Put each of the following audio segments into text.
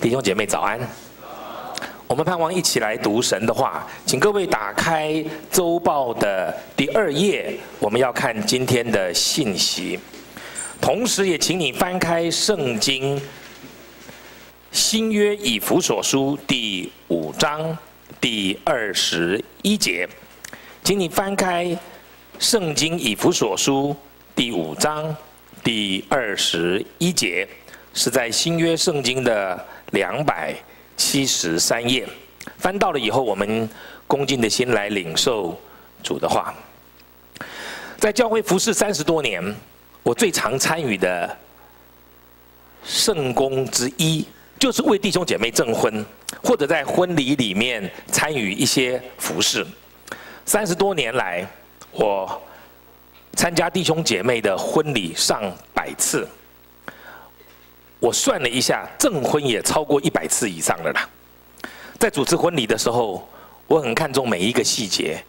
弟兄姐妹早安。我们盼望一起来读神的话，请各位打开周报的第二页，我们要看今天的信息。同时也请你翻开圣经新约以弗所书第五章第二十一节，请你翻开圣经以弗所书第五章第二十一节，是在新约圣经的两百。七十三页，翻到了以后，我们恭敬的心来领受主的话。在教会服侍三十多年，我最常参与的圣功之一，就是为弟兄姐妹证婚，或者在婚礼里面参与一些服饰。三十多年来，我参加弟兄姐妹的婚礼上百次。我算了一下，证婚也超过一百次以上了啦。在主持婚礼的时候，我很看重每一个细节，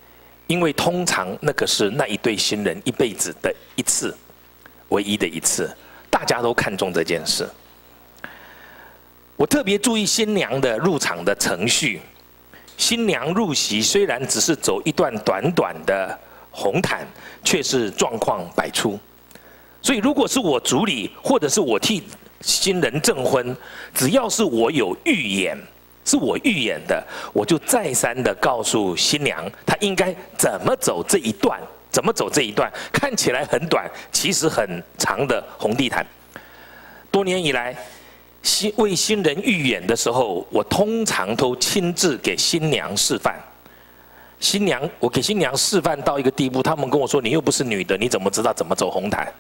因为通常那个是那一对新人一辈子的一次，唯一的一次，大家都看重这件事。我特别注意新娘的入场的程序，新娘入席虽然只是走一段短短的红毯，却是状况百出。所以，如果是我主理，或者是我替。新人证婚，只要是我有预演，是我预演的，我就再三的告诉新娘，她应该怎么走这一段，怎么走这一段，看起来很短，其实很长的红地毯。多年以来，新为新人预演的时候，我通常都亲自给新娘示范。新娘，我给新娘示范到一个地步，他们跟我说：“你又不是女的，你怎么知道怎么走红毯？”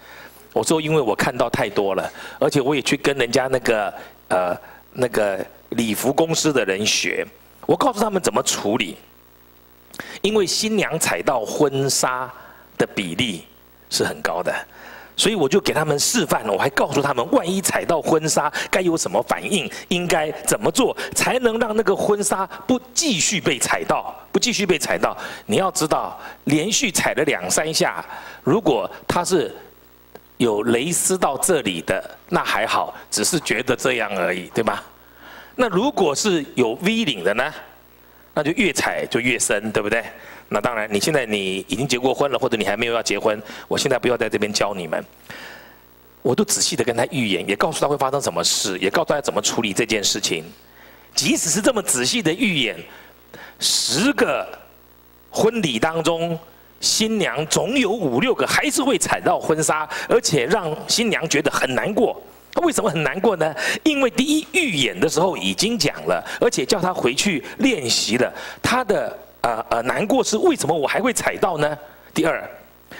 我说，因为我看到太多了，而且我也去跟人家那个呃那个礼服公司的人学，我告诉他们怎么处理。因为新娘踩到婚纱的比例是很高的，所以我就给他们示范了。我还告诉他们，万一踩到婚纱该有什么反应，应该怎么做才能让那个婚纱不继续被踩到，不继续被踩到。你要知道，连续踩了两三下，如果他是。有蕾丝到这里的那还好，只是觉得这样而已，对吧？那如果是有 V 领的呢？那就越踩就越深，对不对？那当然，你现在你已经结过婚了，或者你还没有要结婚，我现在不要在这边教你们。我都仔细的跟他预言，也告诉他会发生什么事，也告诉他怎么处理这件事情。即使是这么仔细的预言，十个婚礼当中。新娘总有五六个还是会踩到婚纱，而且让新娘觉得很难过。为什么很难过呢？因为第一预演的时候已经讲了，而且叫她回去练习了。她的呃呃难过是为什么我还会踩到呢？第二，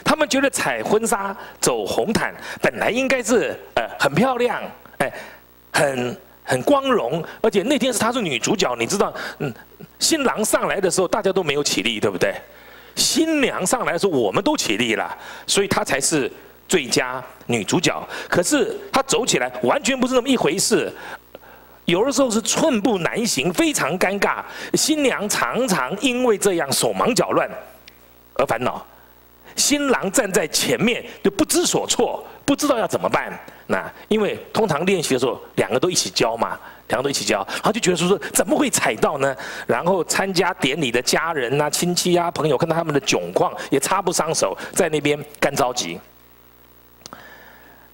他们觉得踩婚纱走红毯本来应该是呃很漂亮，哎，很很光荣，而且那天是她是女主角，你知道，嗯，新郎上来的时候大家都没有起立，对不对？新娘上来的时候，我们都起立了，所以她才是最佳女主角。可是她走起来完全不是那么一回事，有的时候是寸步难行，非常尴尬。新娘常常因为这样手忙脚乱而烦恼，新郎站在前面就不知所措，不知道要怎么办。那因为通常练习的时候，两个都一起教嘛。两个都一起教，他就觉得说说怎么会踩到呢？然后参加典礼的家人呐、亲戚啊、朋友看到他们的窘况，也插不上手，在那边干着急。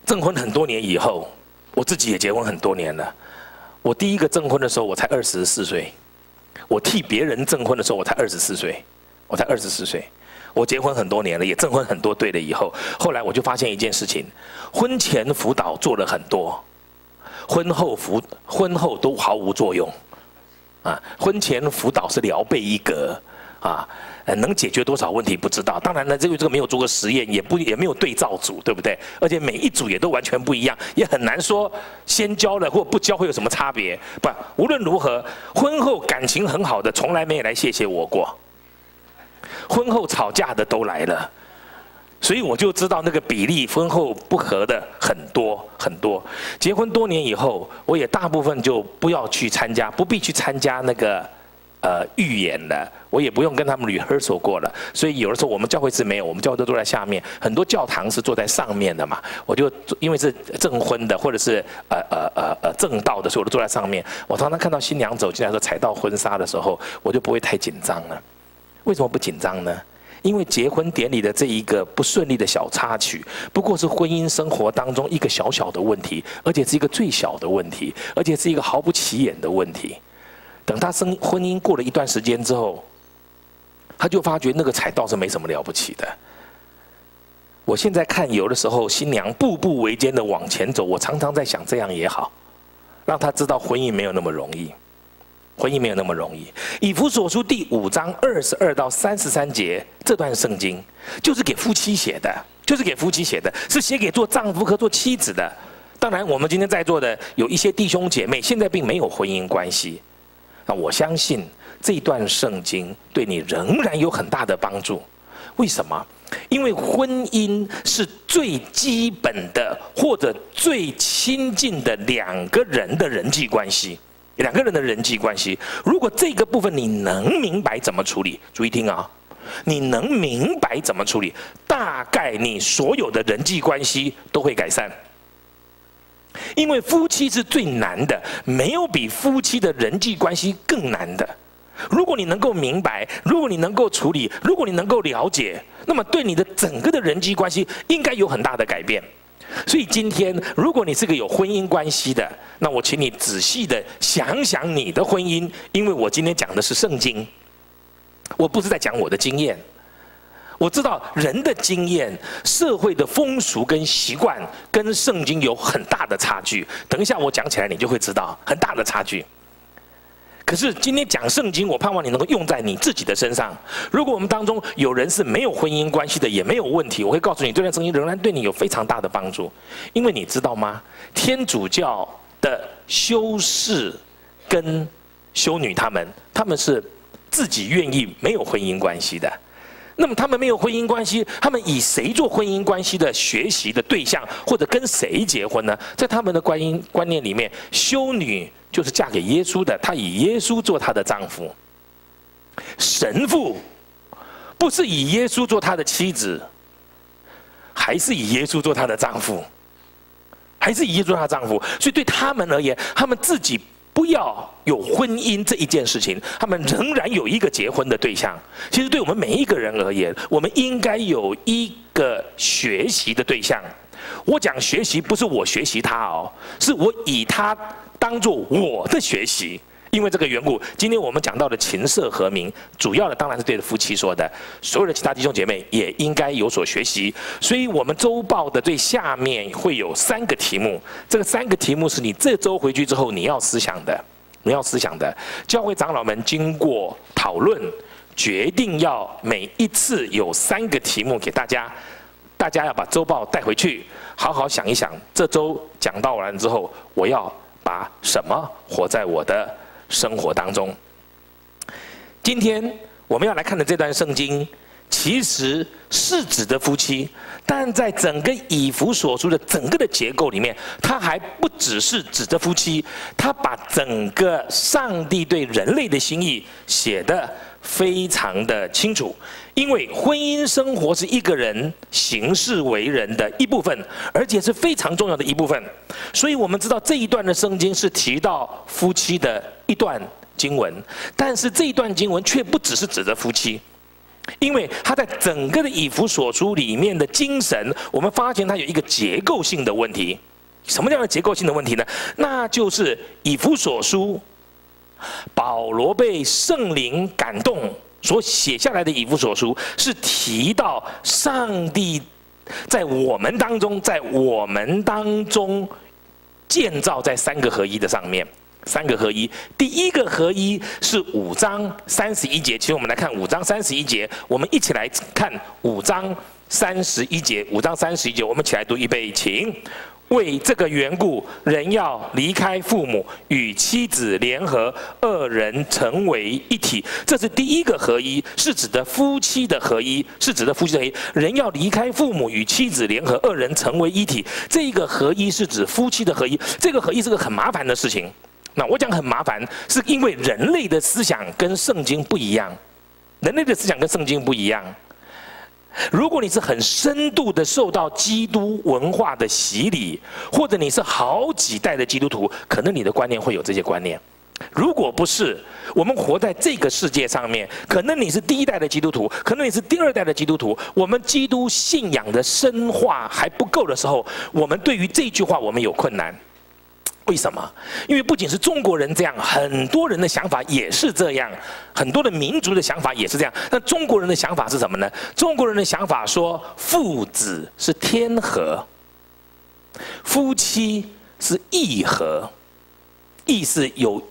证婚很多年以后，我自己也结婚很多年了。我第一个证婚的时候，我才二十四岁；我替别人证婚的时候，我才二十四岁。我才二十四岁，我结婚很多年了，也证婚很多对了。以后，后来我就发现一件事情：婚前辅导做了很多。婚后辅婚后都毫无作用，啊，婚前辅导是聊备一格，啊，能解决多少问题不知道。当然呢，这个这个没有做过实验，也不也没有对照组，对不对？而且每一组也都完全不一样，也很难说先教了或不教会有什么差别。不，无论如何，婚后感情很好的从来没有来谢谢我过，婚后吵架的都来了。所以我就知道那个比例婚后不和的很多很多。结婚多年以后，我也大部分就不要去参加，不必去参加那个，呃预演了，我也不用跟他们 rehearsal 过了。所以有的时候我们教会是没有，我们教会都坐在下面，很多教堂是坐在上面的嘛。我就因为是证婚的或者是呃呃呃呃正道的，所以我都坐在上面。我常常看到新娘走进来说踩到婚纱的时候，我就不会太紧张了。为什么不紧张呢？因为结婚典礼的这一个不顺利的小插曲，不过是婚姻生活当中一个小小的问题，而且是一个最小的问题，而且是一个毫不起眼的问题。等他生婚姻过了一段时间之后，他就发觉那个彩倒是没什么了不起的。我现在看有的时候新娘步步维艰的往前走，我常常在想这样也好，让他知道婚姻没有那么容易。婚姻没有那么容易。以弗所书第五章二十二到三十三节这段圣经，就是给夫妻写的，就是给夫妻写的，是写给做丈夫和做妻子的。当然，我们今天在座的有一些弟兄姐妹，现在并没有婚姻关系。那我相信这段圣经对你仍然有很大的帮助。为什么？因为婚姻是最基本的或者最亲近的两个人的人际关系。两个人的人际关系，如果这个部分你能明白怎么处理，注意听啊，你能明白怎么处理，大概你所有的人际关系都会改善。因为夫妻是最难的，没有比夫妻的人际关系更难的。如果你能够明白，如果你能够处理，如果你能够了解，那么对你的整个的人际关系应该有很大的改变。所以今天，如果你是个有婚姻关系的，那我请你仔细的想想你的婚姻，因为我今天讲的是圣经，我不是在讲我的经验。我知道人的经验、社会的风俗跟习惯，跟圣经有很大的差距。等一下我讲起来，你就会知道很大的差距。可是今天讲圣经，我盼望你能够用在你自己的身上。如果我们当中有人是没有婚姻关系的，也没有问题，我会告诉你，这段圣经仍然对你有非常大的帮助。因为你知道吗？天主教的修士跟修女他们，他们是自己愿意没有婚姻关系的。那么他们没有婚姻关系，他们以谁做婚姻关系的学习的对象，或者跟谁结婚呢？在他们的观音观念里面，修女。就是嫁给耶稣的，她以耶稣做她的丈夫。神父不是以耶稣做他的妻子，还是以耶稣做他的丈夫，还是以耶稣做他的丈夫。所以对他们而言，他们自己不要有婚姻这一件事情，他们仍然有一个结婚的对象。其实对我们每一个人而言，我们应该有一个学习的对象。我讲学习，不是我学习他哦，是我以他。当做我的学习，因为这个缘故，今天我们讲到的琴瑟和鸣，主要的当然是对着夫妻说的，所有的其他弟兄姐妹也应该有所学习。所以，我们周报的最下面会有三个题目，这个三个题目是你这周回去之后你要思想的，你要思想的。教会长老们经过讨论，决定要每一次有三个题目给大家，大家要把周报带回去，好好想一想，这周讲到完之后，我要。把什么活在我的生活当中？今天我们要来看的这段圣经，其实是指的夫妻，但在整个以弗所书的整个的结构里面，它还不只是指着夫妻，它把整个上帝对人类的心意写的非常的清楚。因为婚姻生活是一个人行事为人的一部分，而且是非常重要的一部分，所以我们知道这一段的圣经是提到夫妻的一段经文，但是这一段经文却不只是指着夫妻，因为他在整个的以弗所书里面的精神，我们发现它有一个结构性的问题。什么样的结构性的问题呢？那就是以弗所书，保罗被圣灵感动。所写下来的以弗所书是提到上帝在我们当中，在我们当中建造在三个合一的上面。三个合一，第一个合一是五章三十一节。其实我们来看五章三十一节，我们一起来看五章三十一节。五章三十一节，我们一起来读一备，请。为这个缘故，人要离开父母，与妻子联合，二人成为一体。这是第一个合一，是指的夫妻的合一，是指的夫妻的合一。人要离开父母，与妻子联合，二人成为一体。这一个合一是指夫妻的合一。这个合一是个很麻烦的事情。那我讲很麻烦，是因为人类的思想跟圣经不一样，人类的思想跟圣经不一样。如果你是很深度的受到基督文化的洗礼，或者你是好几代的基督徒，可能你的观念会有这些观念。如果不是，我们活在这个世界上面，可能你是第一代的基督徒，可能你是第二代的基督徒。我们基督信仰的深化还不够的时候，我们对于这句话我们有困难。为什么？因为不仅是中国人这样，很多人的想法也是这样，很多的民族的想法也是这样。那中国人的想法是什么呢？中国人的想法说，父子是天和，夫妻是义和，义是有。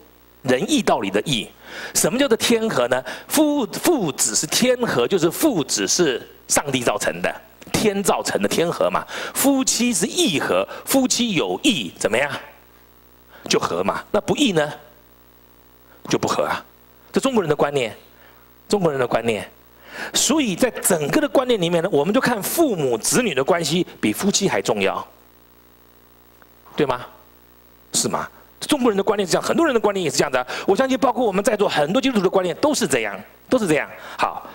仁义道理的义，什么叫做天和呢？父父子是天和，就是父子是上帝造成的，天造成的天和嘛。夫妻是义和，夫妻有义怎么样？就和嘛。那不义呢？就不和啊。这中国人的观念，中国人的观念。所以在整个的观念里面呢，我们就看父母子女的关系比夫妻还重要，对吗？是吗？中国人的观念是这样，很多人的观念也是这样的。我相信，包括我们在座很多基督徒的观念都是这样，都是这样。好，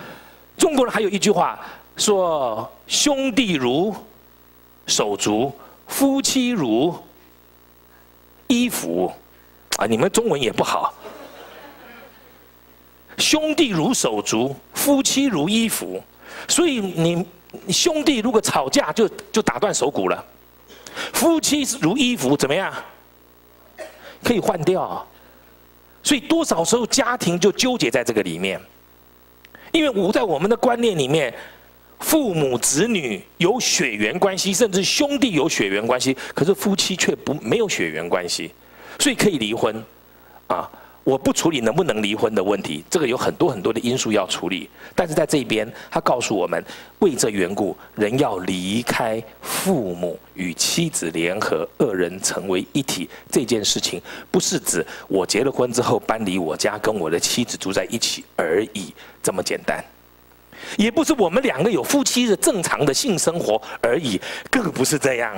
中国人还有一句话说：“兄弟如手足，夫妻如衣服。”啊，你们中文也不好。兄弟如手足，夫妻如衣服。所以你兄弟如果吵架，就就打断手骨了。夫妻如衣服，怎么样？可以换掉，所以多少时候家庭就纠结在这个里面，因为我在我们的观念里面，父母子女有血缘关系，甚至兄弟有血缘关系，可是夫妻却不没有血缘关系，所以可以离婚，啊。我不处理能不能离婚的问题，这个有很多很多的因素要处理。但是在这边，他告诉我们，为这缘故，人要离开父母，与妻子联合，二人成为一体。这件事情不是指我结了婚之后搬离我家，跟我的妻子住在一起而已，这么简单。也不是我们两个有夫妻的正常的性生活而已，更不是这样。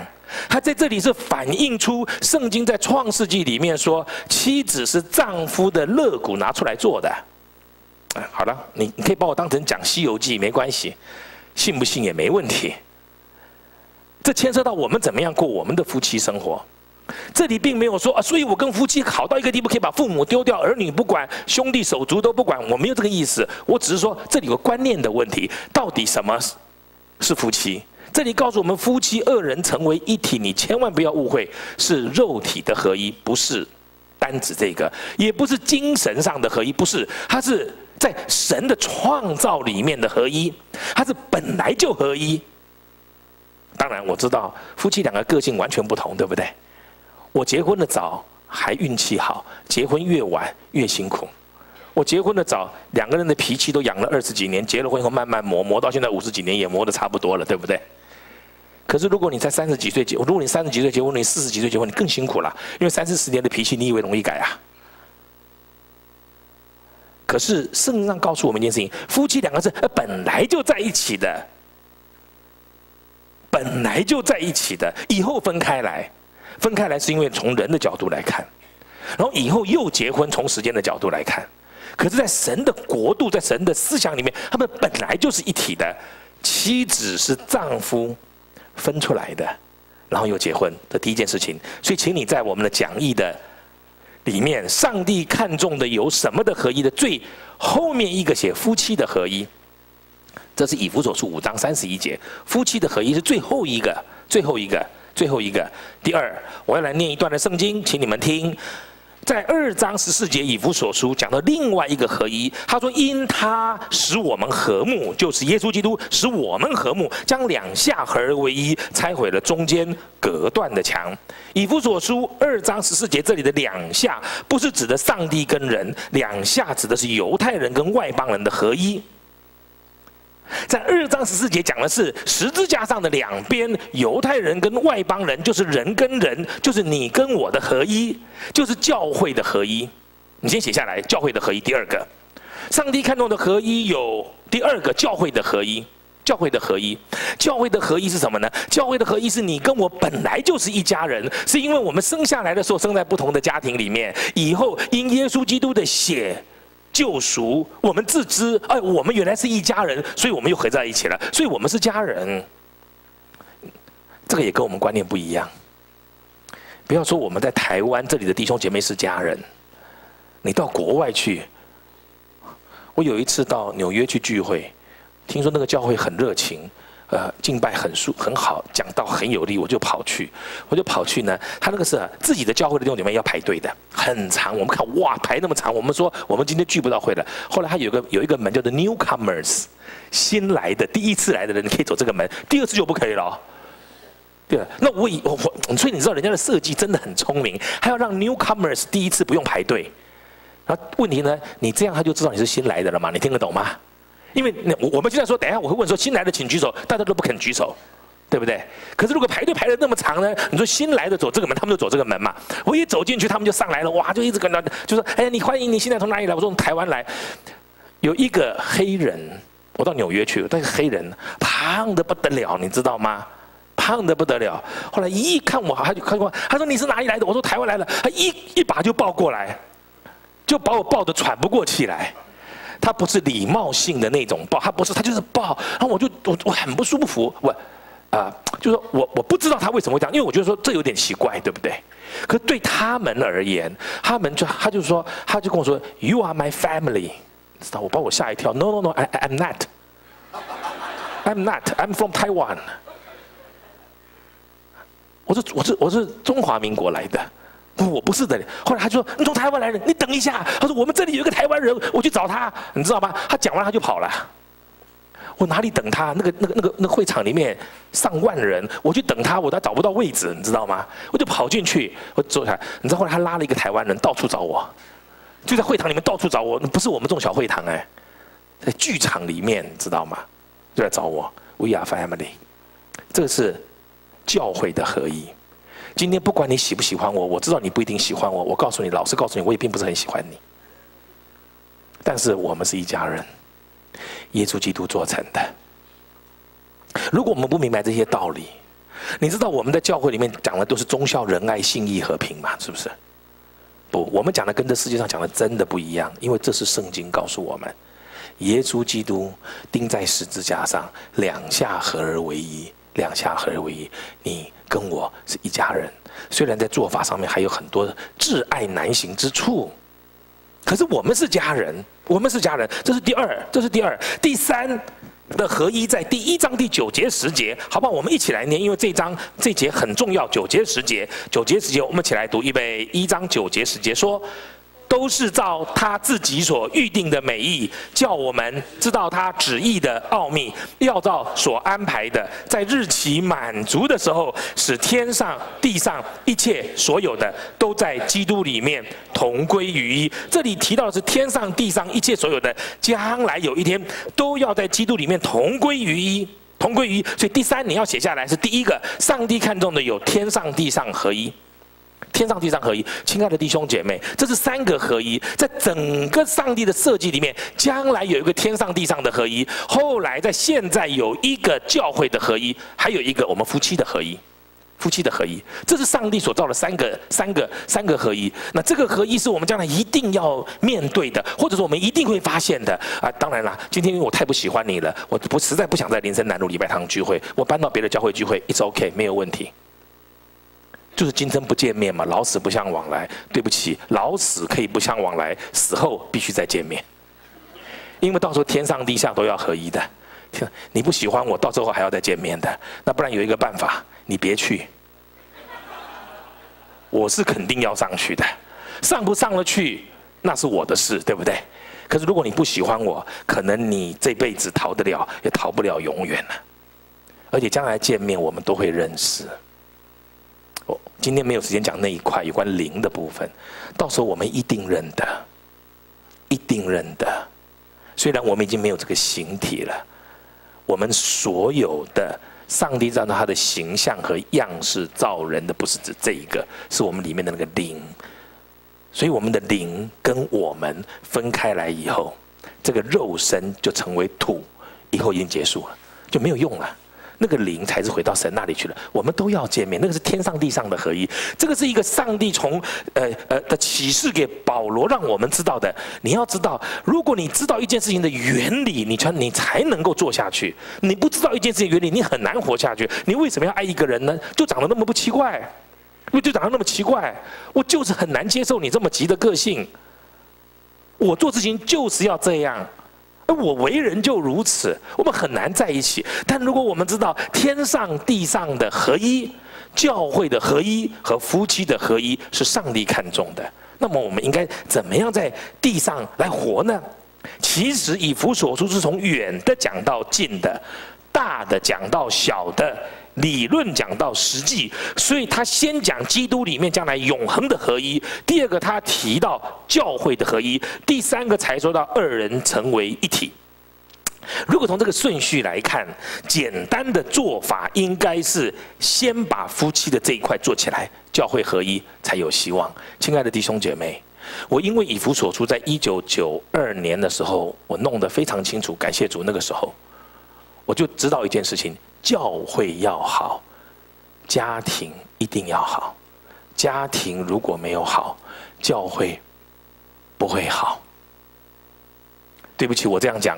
他在这里是反映出圣经在创世纪里面说，妻子是丈夫的肋骨拿出来做的。好了，你你可以把我当成讲西游记没关系，信不信也没问题。这牵涉到我们怎么样过我们的夫妻生活。这里并没有说啊，所以我跟夫妻好到一个地步，可以把父母丢掉，儿女不管，兄弟手足都不管。我没有这个意思，我只是说这里有个观念的问题，到底什么是夫妻？这里告诉我们，夫妻二人成为一体，你千万不要误会，是肉体的合一，不是单指这个，也不是精神上的合一，不是，它是在神的创造里面的合一，它是本来就合一。当然，我知道夫妻两个个性完全不同，对不对？我结婚的早还运气好，结婚越晚越辛苦。我结婚的早，两个人的脾气都养了二十几年，结了婚以后慢慢磨，磨到现在五十几年也磨得差不多了，对不对？可是如果你才三十几岁结，如果你三十几岁结婚，你四十几岁结婚，你更辛苦了，因为三四十年的脾气，你以为容易改啊？可是圣经上告诉我们一件事情：夫妻两个是本来就在一起的，本来就在一起的，以后分开来。分开来是因为从人的角度来看，然后以后又结婚，从时间的角度来看，可是，在神的国度，在神的思想里面，他们本来就是一体的。妻子是丈夫分出来的，然后又结婚，这第一件事情。所以，请你在我们的讲义的里面，上帝看重的有什么的合一的最后面一个写夫妻的合一，这是以弗所书五章三十一节，夫妻的合一是最后一个，最后一个。最后一个，第二，我要来念一段的圣经，请你们听，在二章十四节以弗所书讲到另外一个合一，他说因他使我们和睦，就是耶稣基督使我们和睦，将两下合而为一，拆毁了中间隔断的墙。以弗所书二章十四节这里的两下，不是指的上帝跟人，两下指的是犹太人跟外邦人的合一。在二章十四节讲的是十字架上的两边，犹太人跟外邦人，就是人跟人，就是你跟我的合一，就是教会的合一。你先写下来，教会的合一。第二个，上帝看重的合一有第二个教会的合一。教会的合一，教会的合一是什么呢？教会的合一是你跟我本来就是一家人，是因为我们生下来的时候生在不同的家庭里面，以后因耶稣基督的血救赎，我们自知，哎，我们原来是一家人，所以我们又合在一起了，所以我们是家人。这个也跟我们观念不一样。不要说我们在台湾这里的弟兄姐妹是家人，你到国外去，我有一次到纽约去聚会。听说那个教会很热情，呃，敬拜很舒很好，讲道很有力，我就跑去，我就跑去呢。他那个是自己的教会的弟兄姐妹要排队的，很长。我们看哇，排那么长，我们说我们今天聚不到会了。后来他有个有一个门叫做 Newcomers，新来的第一次来的人可以走这个门，第二次就不可以了。对了那我以我我，所以你知道人家的设计真的很聪明，还要让 Newcomers 第一次不用排队。然后问题呢，你这样他就知道你是新来的了嘛？你听得懂吗？因为我我们经常说，等一下我会问说新来的请举手，大家都不肯举手，对不对？可是如果排队排的那么长呢？你说新来的走这个门，他们就走这个门嘛。我一走进去，他们就上来了，哇，就一直跟他就说：“哎，你欢迎你，现在从哪里来？”我说：“从台湾来。”有一个黑人，我到纽约去，那个黑人胖的不得了，你知道吗？胖的不得了。后来一看我，他就看我，他说：“你是哪里来的？”我说：“台湾来的。”他一一把就抱过来，就把我抱得喘不过气来。他不是礼貌性的那种抱，他不是，他就是抱，然后我就我我很不舒服，我啊，就是我我不知道他为什么会这样，因为我觉得说这有点奇怪，对不对？可对他们而言，他们就他就说，他就跟我说，You are my family，知道我把我吓一跳，No No No，I I'm not，I'm not，I'm from Taiwan，我是我是我是中华民国来的。我不是的。后来他就说：“你从台湾来的，你等一下。”他说：“我们这里有一个台湾人，我去找他，你知道吗？”他讲完他就跑了。我哪里等他？那个、那个、那个、那个会场里面上万人，我去等他，我都找不到位置，你知道吗？我就跑进去，我坐下来。你知道后来他拉了一个台湾人到处找我，就在会场里面到处找我。不是我们这种小会堂哎，在剧场里面，你知道吗？就来找我。We are family。这个是教会的合一。今天不管你喜不喜欢我，我知道你不一定喜欢我。我告诉你，老实告诉你，我也并不是很喜欢你。但是我们是一家人，耶稣基督做成的。如果我们不明白这些道理，你知道我们在教会里面讲的都是忠孝仁爱信义和平嘛？是不是？不，我们讲的跟这世界上讲的真的不一样，因为这是圣经告诉我们，耶稣基督钉在十字架上，两下合而为一。两下合而为一，你跟我是一家人。虽然在做法上面还有很多挚爱难行之处，可是我们是家人，我们是家人。这是第二，这是第二，第三的合一在第一章第九节十节，好不好？我们一起来念，因为这章这节很重要。九节十节，九节十节，我们一起来读，预备一章九节十节说。都是照他自己所预定的美意，叫我们知道他旨意的奥秘，要照所安排的，在日期满足的时候，使天上地上一切所有的，都在基督里面同归于一。这里提到的是天上地上一切所有的，将来有一天都要在基督里面同归于一，同归于一。所以第三你要写下来是第一个，上帝看重的有天上地上合一。天上地上合一，亲爱的弟兄姐妹，这是三个合一，在整个上帝的设计里面，将来有一个天上地上的合一，后来在现在有一个教会的合一，还有一个我们夫妻的合一，夫妻的合一，这是上帝所造的三个三个三个合一。那这个合一是我们将来一定要面对的，或者说我们一定会发现的啊！当然啦，今天因为我太不喜欢你了，我不实在不想在林森南路礼拜堂聚会，我搬到别的教会聚会，it's OK，没有问题。就是今生不见面嘛，老死不相往来。对不起，老死可以不相往来，死后必须再见面。因为到时候天上地下都要合一的。你不喜欢我，到最后还要再见面的。那不然有一个办法，你别去。我是肯定要上去的，上不上了去那是我的事，对不对？可是如果你不喜欢我，可能你这辈子逃得了，也逃不了永远了。而且将来见面，我们都会认识。我今天没有时间讲那一块有关灵的部分，到时候我们一定认得，一定认得。虽然我们已经没有这个形体了，我们所有的上帝照他的形象和样式造人的，不是指这一个，是我们里面的那个灵。所以我们的灵跟我们分开来以后，这个肉身就成为土，以后已经结束了。就没有用了。那个灵才是回到神那里去了。我们都要见面，那个是天上地上的合一。这个是一个上帝从呃呃的启示给保罗，让我们知道的。你要知道，如果你知道一件事情的原理，你才你才能够做下去。你不知道一件事情原理，你很难活下去。你为什么要爱一个人呢？就长得那么不奇怪？为就长得那么奇怪？我就是很难接受你这么急的个性。我做事情就是要这样。而我为人就如此，我们很难在一起。但如果我们知道天上地上的合一、教会的合一和夫妻的合一是上帝看重的，那么我们应该怎么样在地上来活呢？其实以弗所书是从远的讲到近的，大的讲到小的。理论讲到实际，所以他先讲基督里面将来永恒的合一。第二个，他提到教会的合一。第三个才说到二人成为一体。如果从这个顺序来看，简单的做法应该是先把夫妻的这一块做起来，教会合一才有希望。亲爱的弟兄姐妹，我因为以弗所书在一九九二年的时候，我弄得非常清楚，感谢主，那个时候我就知道一件事情。教会要好，家庭一定要好。家庭如果没有好，教会不会好。对不起，我这样讲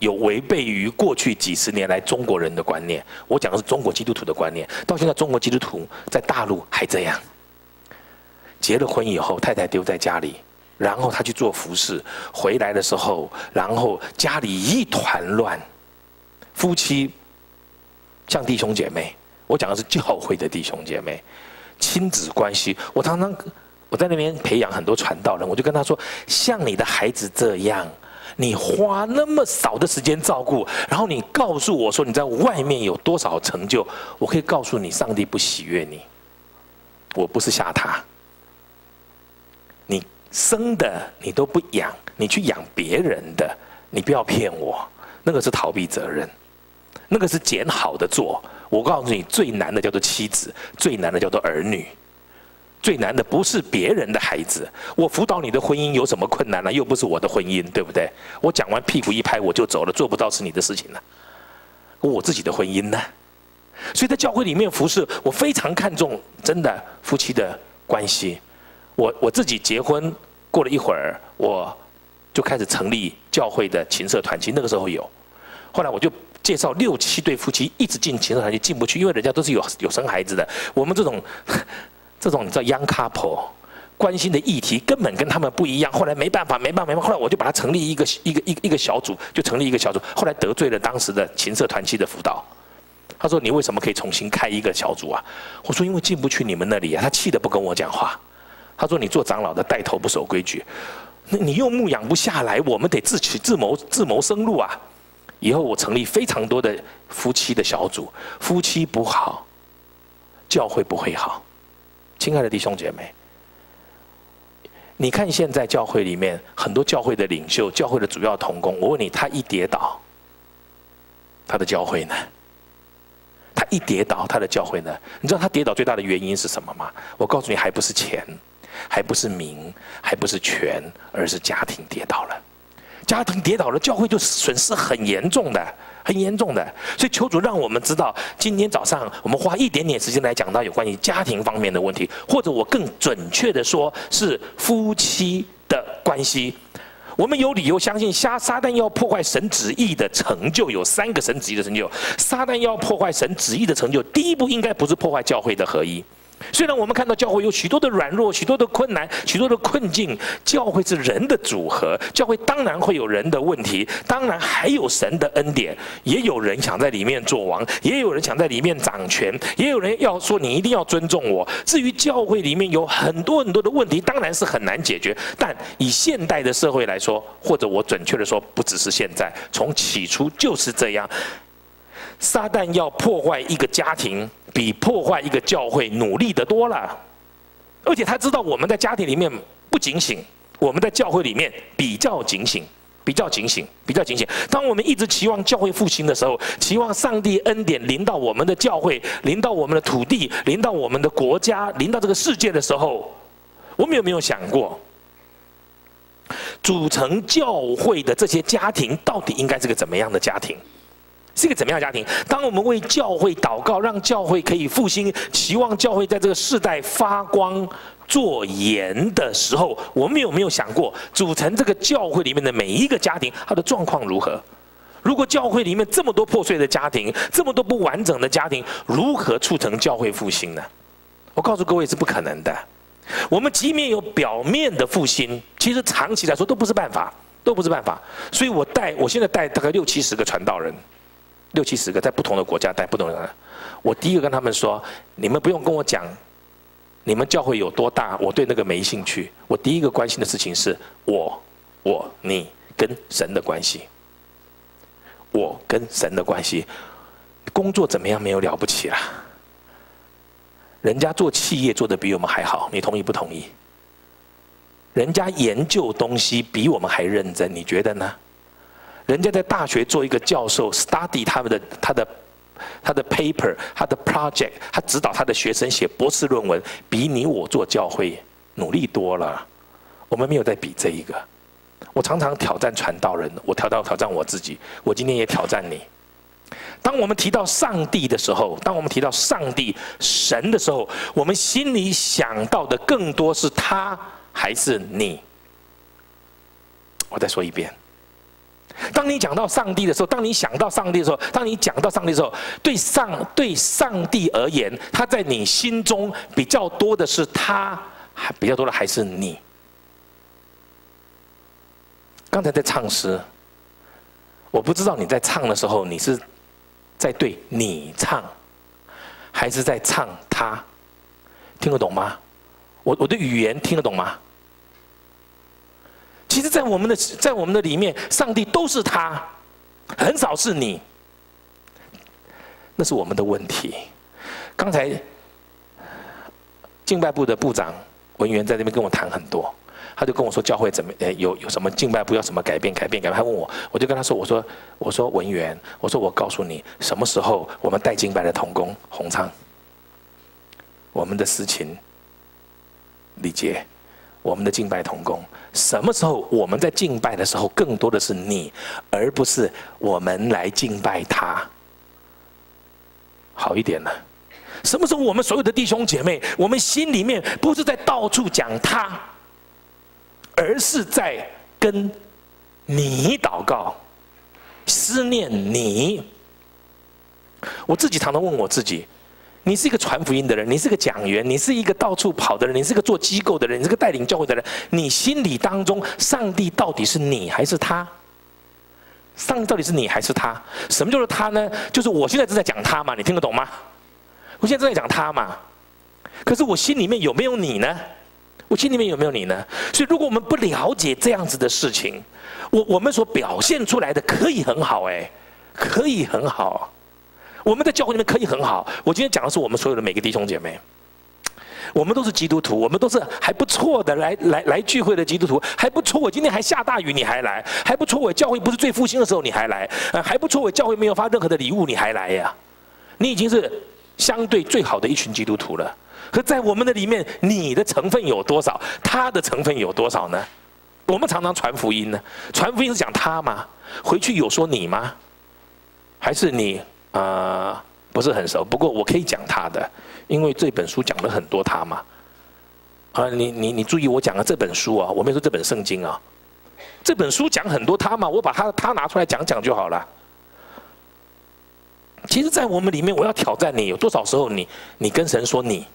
有违背于过去几十年来中国人的观念。我讲的是中国基督徒的观念。到现在，中国基督徒在大陆还这样：结了婚以后，太太丢在家里，然后他去做服饰，回来的时候，然后家里一团乱，夫妻。像弟兄姐妹，我讲的是教会的弟兄姐妹，亲子关系。我常常我在那边培养很多传道人，我就跟他说：像你的孩子这样，你花那么少的时间照顾，然后你告诉我说你在外面有多少成就，我可以告诉你，上帝不喜悦你。我不是吓他，你生的你都不养，你去养别人的，你不要骗我，那个是逃避责任。那个是捡好的做，我告诉你，最难的叫做妻子，最难的叫做儿女，最难的不是别人的孩子。我辅导你的婚姻有什么困难呢？又不是我的婚姻，对不对？我讲完屁股一拍我就走了，做不到是你的事情了。我自己的婚姻呢？所以在教会里面服侍，我非常看重真的夫妻的关系。我我自己结婚过了一会儿，我就开始成立教会的情色团，其实那个时候有，后来我就。介绍六七对夫妻一直进情色团就进不去，因为人家都是有有生孩子的。我们这种 这种你知道 young couple 关心的议题根本跟他们不一样。后来没办法，没办法，没办法。后来我就把它成立一个一个一一个小组，就成立一个小组。后来得罪了当时的情色团契的辅导，他说：“你为什么可以重新开一个小组啊？”我说：“因为进不去你们那里啊。”他气得不跟我讲话。他说：“你做长老的带头不守规矩，那你又牧养不下来，我们得自取自谋自谋生路啊。”以后我成立非常多的夫妻的小组，夫妻不好，教会不会好。亲爱的弟兄姐妹，你看现在教会里面很多教会的领袖、教会的主要同工，我问你，他一跌倒，他的教会呢？他一跌倒，他的教会呢？你知道他跌倒最大的原因是什么吗？我告诉你，还不是钱，还不是名，还不是权，而是家庭跌倒了。家庭跌倒了，教会就损失很严重的，很严重的。所以求主让我们知道，今天早上我们花一点点时间来讲到有关于家庭方面的问题，或者我更准确的说，是夫妻的关系。我们有理由相信，撒撒旦要破坏神旨意的成就有三个神旨意的成就。撒旦要破坏神旨意的成就，第一步应该不是破坏教会的合一。虽然我们看到教会有许多的软弱、许多的困难、许多的困境，教会是人的组合，教会当然会有人的问题，当然还有神的恩典，也有人想在里面做王，也有人想在里面掌权，也有人要说你一定要尊重我。至于教会里面有很多很多的问题，当然是很难解决。但以现代的社会来说，或者我准确的说，不只是现在，从起初就是这样。撒旦要破坏一个家庭，比破坏一个教会努力的多了，而且他知道我们在家庭里面不警醒，我们在教会里面比较警醒，比较警醒，比较警醒。当我们一直期望教会复兴的时候，期望上帝恩典临到我们的教会，临到我们的土地，临到我们的国家，临到这个世界的时候，我们有没有想过，组成教会的这些家庭到底应该是个怎么样的家庭？是一个怎么样的家庭？当我们为教会祷告，让教会可以复兴，期望教会在这个世代发光做盐的时候，我们有没有想过，组成这个教会里面的每一个家庭，它的状况如何？如果教会里面这么多破碎的家庭，这么多不完整的家庭，如何促成教会复兴呢？我告诉各位是不可能的。我们即便有表面的复兴，其实长期来说都不是办法，都不是办法。所以我带，我现在带大概六七十个传道人。六七十个在不同的国家带不同的人，我第一个跟他们说：你们不用跟我讲，你们教会有多大，我对那个没兴趣。我第一个关心的事情是我、我、你跟神的关系。我跟神的关系，工作怎么样没有了不起啦？人家做企业做的比我们还好，你同意不同意？人家研究东西比我们还认真，你觉得呢？人家在大学做一个教授，study 他们的他的他的 paper，他的 project，他指导他的学生写博士论文，比你我做教会努力多了。我们没有在比这一个。我常常挑战传道人，我挑到挑战我自己，我今天也挑战你。当我们提到上帝的时候，当我们提到上帝神的时候，我们心里想到的更多是他还是你？我再说一遍。当你讲到上帝的时候，当你想到上帝的时候，当你讲到上帝的时候，对上对上帝而言，他在你心中比较多的是他，还比较多的还是你。刚才在唱诗，我不知道你在唱的时候，你是在对你唱，还是在唱他？听得懂吗？我我的语言听得懂吗？其实，在我们的在我们的里面，上帝都是他，很少是你。那是我们的问题。刚才敬拜部的部长文员在那边跟我谈很多，他就跟我说教会怎么诶有有什么敬拜部要什么改变改变改变。他问我，我就跟他说，我说我说文员，我说我告诉你，什么时候我们带敬拜的童工红昌，我们的司琴李杰。我们的敬拜同工，什么时候我们在敬拜的时候，更多的是你，而不是我们来敬拜他。好一点了。什么时候我们所有的弟兄姐妹，我们心里面不是在到处讲他，而是在跟你祷告，思念你。我自己常常问我自己。你是一个传福音的人，你是个讲员，你是一个到处跑的人，你是个做机构的人，你是个带领教会的人。你心里当中，上帝到底是你还是他？上帝到底是你还是他？什么叫做他呢？就是我现在正在讲他嘛，你听得懂吗？我现在正在讲他嘛。可是我心里面有没有你呢？我心里面有没有你呢？所以如果我们不了解这样子的事情，我我们所表现出来的可以很好，哎，可以很好。我们在教会里面可以很好。我今天讲的是我们所有的每个弟兄姐妹，我们都是基督徒，我们都是还不错的来来来聚会的基督徒，还不错。我今天还下大雨你还来，还不错。我教会不是最复兴的时候你还来，呃还不错。我教会没有发任何的礼物你还来呀，你已经是相对最好的一群基督徒了。可在我们的里面，你的成分有多少？他的成分有多少呢？我们常常传福音呢，传福音是讲他吗？回去有说你吗？还是你？啊，不是很熟，不过我可以讲他的，因为这本书讲了很多他嘛。啊，你你你注意我讲的这本书啊，我没说这本圣经啊，这本书讲很多他嘛，我把他他拿出来讲讲就好了。其实，在我们里面，我要挑战你，有多少时候你你跟神说你，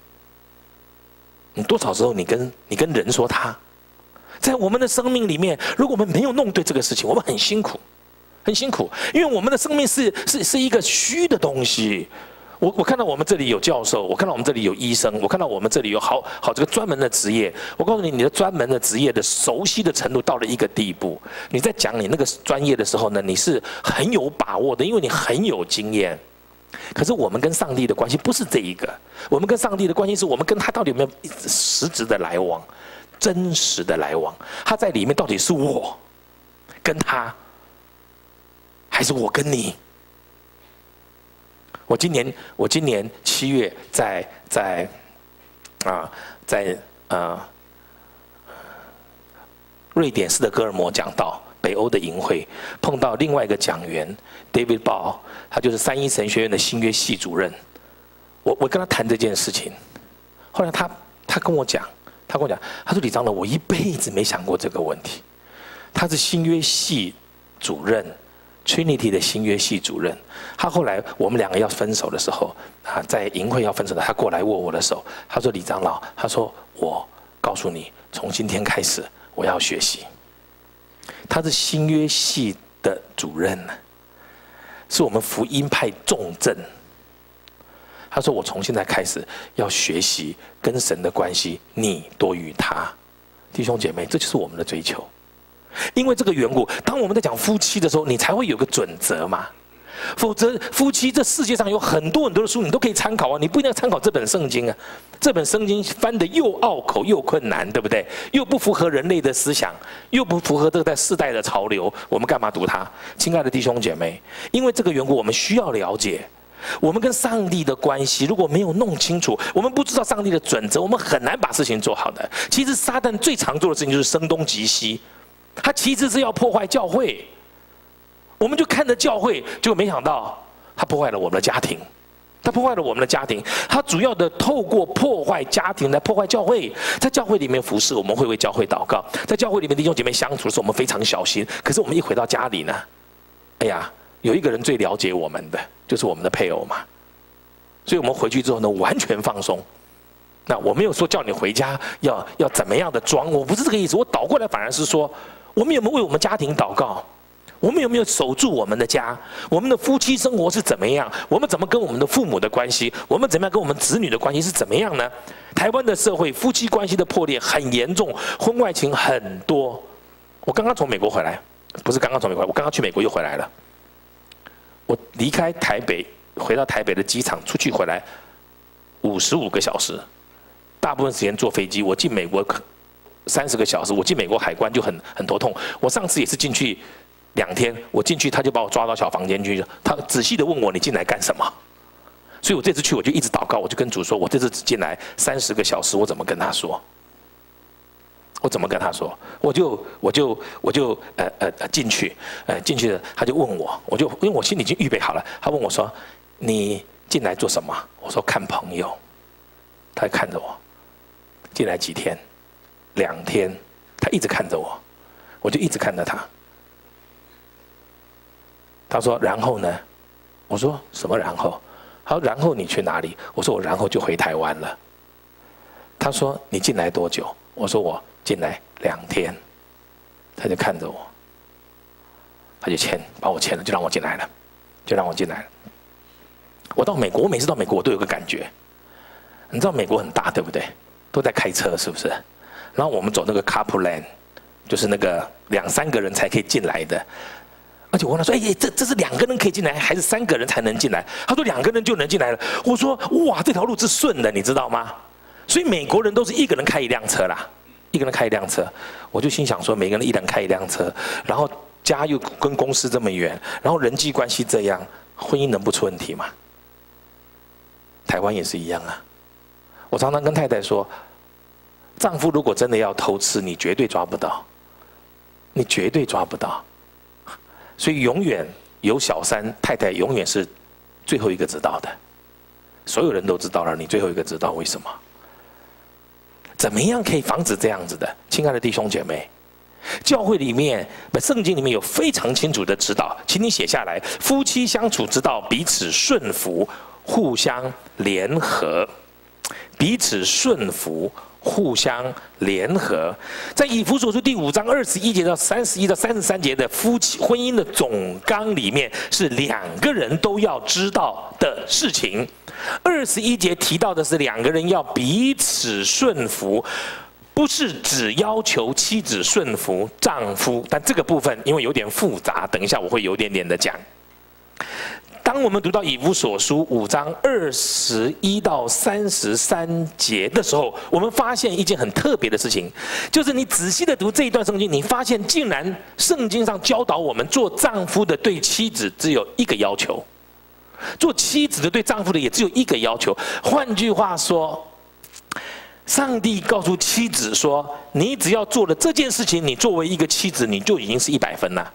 你多少时候你跟你跟人说他，在我们的生命里面，如果我们没有弄对这个事情，我们很辛苦。很辛苦，因为我们的生命是是是一个虚的东西。我我看到我们这里有教授，我看到我们这里有医生，我看到我们这里有好好这个专门的职业。我告诉你，你的专门的职业的熟悉的程度到了一个地步，你在讲你那个专业的时候呢，你是很有把握的，因为你很有经验。可是我们跟上帝的关系不是这一个，我们跟上帝的关系是我们跟他到底有没有实质的来往，真实的来往？他在里面到底是我跟他？还是我跟你，我今年我今年七月在在啊在啊瑞典斯德哥尔摩讲到，北欧的营会，碰到另外一个讲员 David Ball，他就是三一神学院的新约系主任。我我跟他谈这件事情，后来他他跟我讲，他跟我讲，他说李长老，我一辈子没想过这个问题。他是新约系主任，Trinity 的新约系主任。他后来我们两个要分手的时候，啊，在营会要分手的，他过来握我的手，他说李长老，他说我告诉你，从今天开始我要学习。他是新约系的主任，是我们福音派重镇。他说：“我从现在开始要学习跟神的关系，你多于他，弟兄姐妹，这就是我们的追求。因为这个缘故，当我们在讲夫妻的时候，你才会有个准则嘛。否则，夫妻这世界上有很多很多的书，你都可以参考啊。你不一定要参考这本圣经啊。这本圣经翻的又拗口又困难，对不对？又不符合人类的思想，又不符合这个在世代的潮流，我们干嘛读它？亲爱的弟兄姐妹，因为这个缘故，我们需要了解。”我们跟上帝的关系如果没有弄清楚，我们不知道上帝的准则，我们很难把事情做好的。其实撒旦最常做的事情就是声东击西，他其实是要破坏教会。我们就看着教会，就没想到他破坏了我们的家庭，他破坏了我们的家庭。他主要的透过破坏家庭来破坏教会，在教会里面服侍，我们会为教会祷告；在教会里面弟兄姐妹相处的时候，我们非常小心。可是我们一回到家里呢，哎呀。有一个人最了解我们的，就是我们的配偶嘛，所以我们回去之后呢，完全放松。那我没有说叫你回家要要怎么样的装，我不是这个意思。我倒过来反而是说，我们有没有为我们家庭祷告？我们有没有守住我们的家？我们的夫妻生活是怎么样？我们怎么跟我们的父母的关系？我们怎么样跟我们子女的关系是怎么样呢？台湾的社会夫妻关系的破裂很严重，婚外情很多。我刚刚从美国回来，不是刚刚从美国，我刚刚去美国又回来了。我离开台北，回到台北的机场，出去回来五十五个小时，大部分时间坐飞机。我进美国三十个小时，我进美国海关就很很头痛。我上次也是进去两天，我进去他就把我抓到小房间去，他仔细的问我你进来干什么？所以我这次去我就一直祷告，我就跟主说，我这次只进来三十个小时，我怎么跟他说？我怎么跟他说？我就我就我就呃呃进去，呃进去了，他就问我，我就因为我心里已经预备好了。他问我说：“你进来做什么？”我说：“看朋友。”他看着我，进来几天？两天。他一直看着我，我就一直看着他。他说：“然后呢？”我说：“什么然后？”他说：“然后你去哪里？”我说：“我然后就回台湾了。”他说：“你进来多久？”我说：“我。”进来两天，他就看着我，他就签，把我签了，就让我进来了，就让我进来了。我到美国，我每次到美国，我都有个感觉，你知道美国很大，对不对？都在开车，是不是？然后我们走那个 couple lane，就是那个两三个人才可以进来的。而且我问他说：“哎，这这是两个人可以进来，还是三个人才能进来？”他说：“两个人就能进来了。”我说：“哇，这条路是顺的，你知道吗？所以美国人都是一个人开一辆车啦。”一个人开一辆车，我就心想说，每个人一人开一辆车，然后家又跟公司这么远，然后人际关系这样，婚姻能不出问题吗？台湾也是一样啊。我常常跟太太说，丈夫如果真的要偷吃，你绝对抓不到，你绝对抓不到。所以永远有小三，太太永远是最后一个知道的。所有人都知道了，你最后一个知道为什么？怎么样可以防止这样子的？亲爱的弟兄姐妹，教会里面、圣经里面有非常清楚的指导，请你写下来。夫妻相处之道，彼此顺服，互相联合，彼此顺服，互相联合。在以弗所书第五章二十一节到三十一到三十三节的夫妻婚姻的总纲里面，是两个人都要知道的事情。二十一节提到的是两个人要彼此顺服，不是只要求妻子顺服丈夫。但这个部分因为有点复杂，等一下我会有点点的讲。当我们读到以弗所书五章二十一到三十三节的时候，我们发现一件很特别的事情，就是你仔细的读这一段圣经，你发现竟然圣经上教导我们做丈夫的对妻子只有一个要求。做妻子的对丈夫的也只有一个要求。换句话说，上帝告诉妻子说：“你只要做了这件事情，你作为一个妻子，你就已经是一百分了。”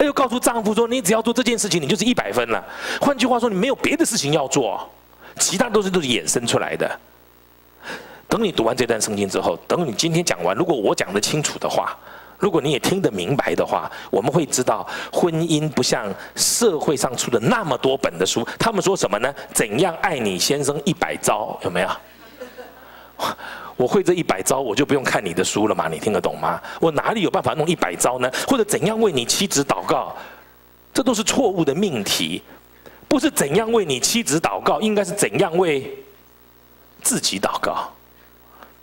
又告诉丈夫说：“你只要做这件事情，你就是一百分了。”换句话说，你没有别的事情要做，其他都是都是衍生出来的。等你读完这段圣经之后，等你今天讲完，如果我讲得清楚的话，如果你也听得明白的话，我们会知道，婚姻不像社会上出的那么多本的书。他们说什么呢？怎样爱你先生一百招？有没有？我会这一百招，我就不用看你的书了嘛？你听得懂吗？我哪里有办法弄一百招呢？或者怎样为你妻子祷告？这都是错误的命题，不是怎样为你妻子祷告，应该是怎样为自己祷告。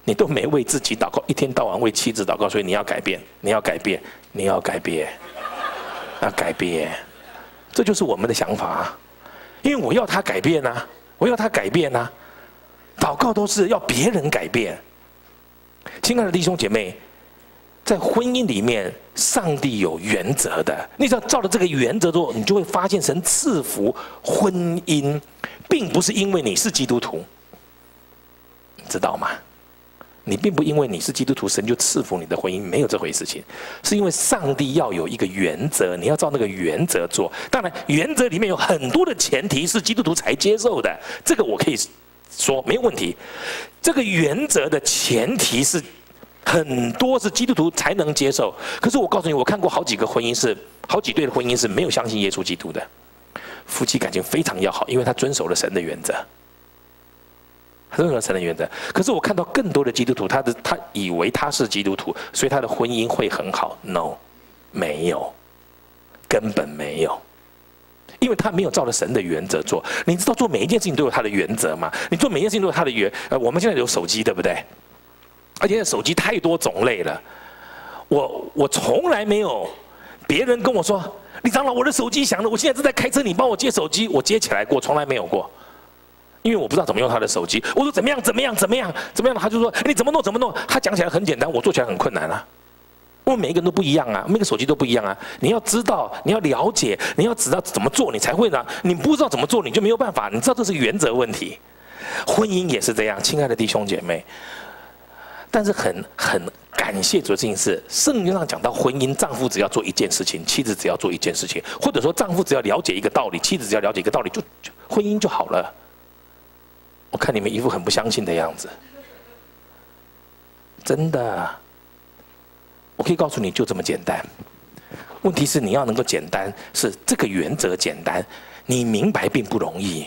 你都没为自己祷告，一天到晚为妻子祷告，所以你要改变，你要改变，你要改变，要改变。这就是我们的想法，因为我要他改变啊，我要他改变啊。祷告都是要别人改变。亲爱的弟兄姐妹，在婚姻里面，上帝有原则的。你只要照着这个原则做，你就会发现神赐福婚姻，并不是因为你是基督徒，知道吗？你并不因为你是基督徒，神就赐福你的婚姻，没有这回事。情是因为上帝要有一个原则，你要照那个原则做。当然，原则里面有很多的前提是基督徒才接受的，这个我可以。说没有问题，这个原则的前提是很多是基督徒才能接受。可是我告诉你，我看过好几个婚姻是好几对的婚姻是没有相信耶稣基督的，夫妻感情非常要好，因为他遵守了神的原则，遵守了神的原则。可是我看到更多的基督徒，他的他以为他是基督徒，所以他的婚姻会很好。No，没有，根本没有。因为他没有照着神的原则做，你知道做每一件事情都有他的原则吗？你做每件事情都有他的原。呃，我们现在有手机，对不对？而且手机太多种类了。我我从来没有别人跟我说，李长老，我的手机响了，我现在正在开车，你帮我接手机，我接起来过，从来没有过。因为我不知道怎么用他的手机。我说怎么样？怎么样？怎么样？怎么样？他就说你怎么弄？怎么弄？他讲起来很简单，我做起来很困难啊。因为每一个人都不一样啊，每个手机都不一样啊。你要知道，你要了解，你要知道怎么做，你才会呢。你不知道怎么做，你就没有办法。你知道这是原则问题，婚姻也是这样，亲爱的弟兄姐妹。但是很很感谢主的事情是，圣经上讲到婚姻，丈夫只要做一件事情，妻子只要做一件事情，或者说丈夫只要了解一个道理，妻子只要了解一个道理，就婚姻就好了。我看你们一副很不相信的样子，真的。我可以告诉你就这么简单。问题是你要能够简单，是这个原则简单，你明白并不容易。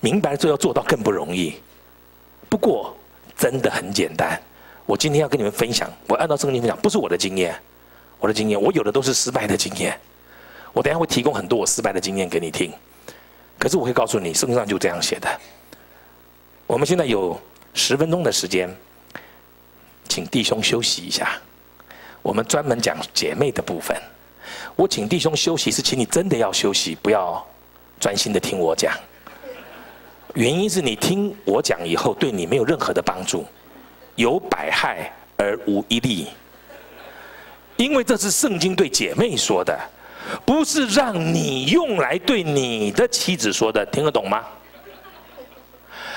明白了之后要做到更不容易。不过真的很简单。我今天要跟你们分享，我按照圣经分享，不是我的经验，我的经验，我有的都是失败的经验。我等下会提供很多我失败的经验给你听。可是我会告诉你，圣经上就这样写的。我们现在有十分钟的时间，请弟兄休息一下。我们专门讲姐妹的部分。我请弟兄休息，是请你真的要休息，不要专心的听我讲。原因是你听我讲以后，对你没有任何的帮助，有百害而无一利。因为这是圣经对姐妹说的，不是让你用来对你的妻子说的，听得懂吗？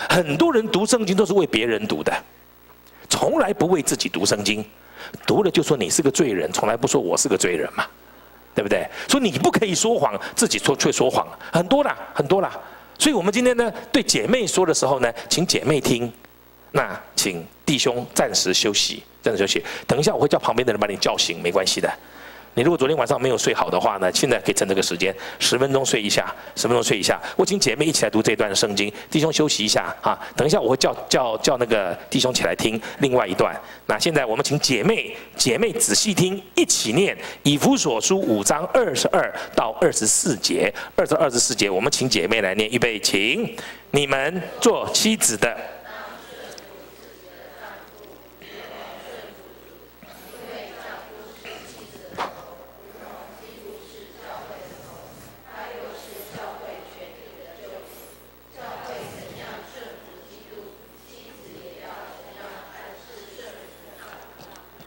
很多人读圣经都是为别人读的，从来不为自己读圣经。读了就说你是个罪人，从来不说我是个罪人嘛，对不对？说你不可以说谎，自己说却说谎，很多啦，很多啦。所以我们今天呢，对姐妹说的时候呢，请姐妹听，那请弟兄暂时休息，暂时休息。等一下我会叫旁边的人把你叫醒，没关系的。你如果昨天晚上没有睡好的话呢？现在可以趁这个时间，十分钟睡一下，十分钟睡一下。我请姐妹一起来读这段圣经，弟兄休息一下啊。等一下我会叫叫叫那个弟兄起来听另外一段。那现在我们请姐妹姐妹仔细听，一起念以弗所书五章二十二到二十四节，二十二十四节，我们请姐妹来念，预备，请你们做妻子的。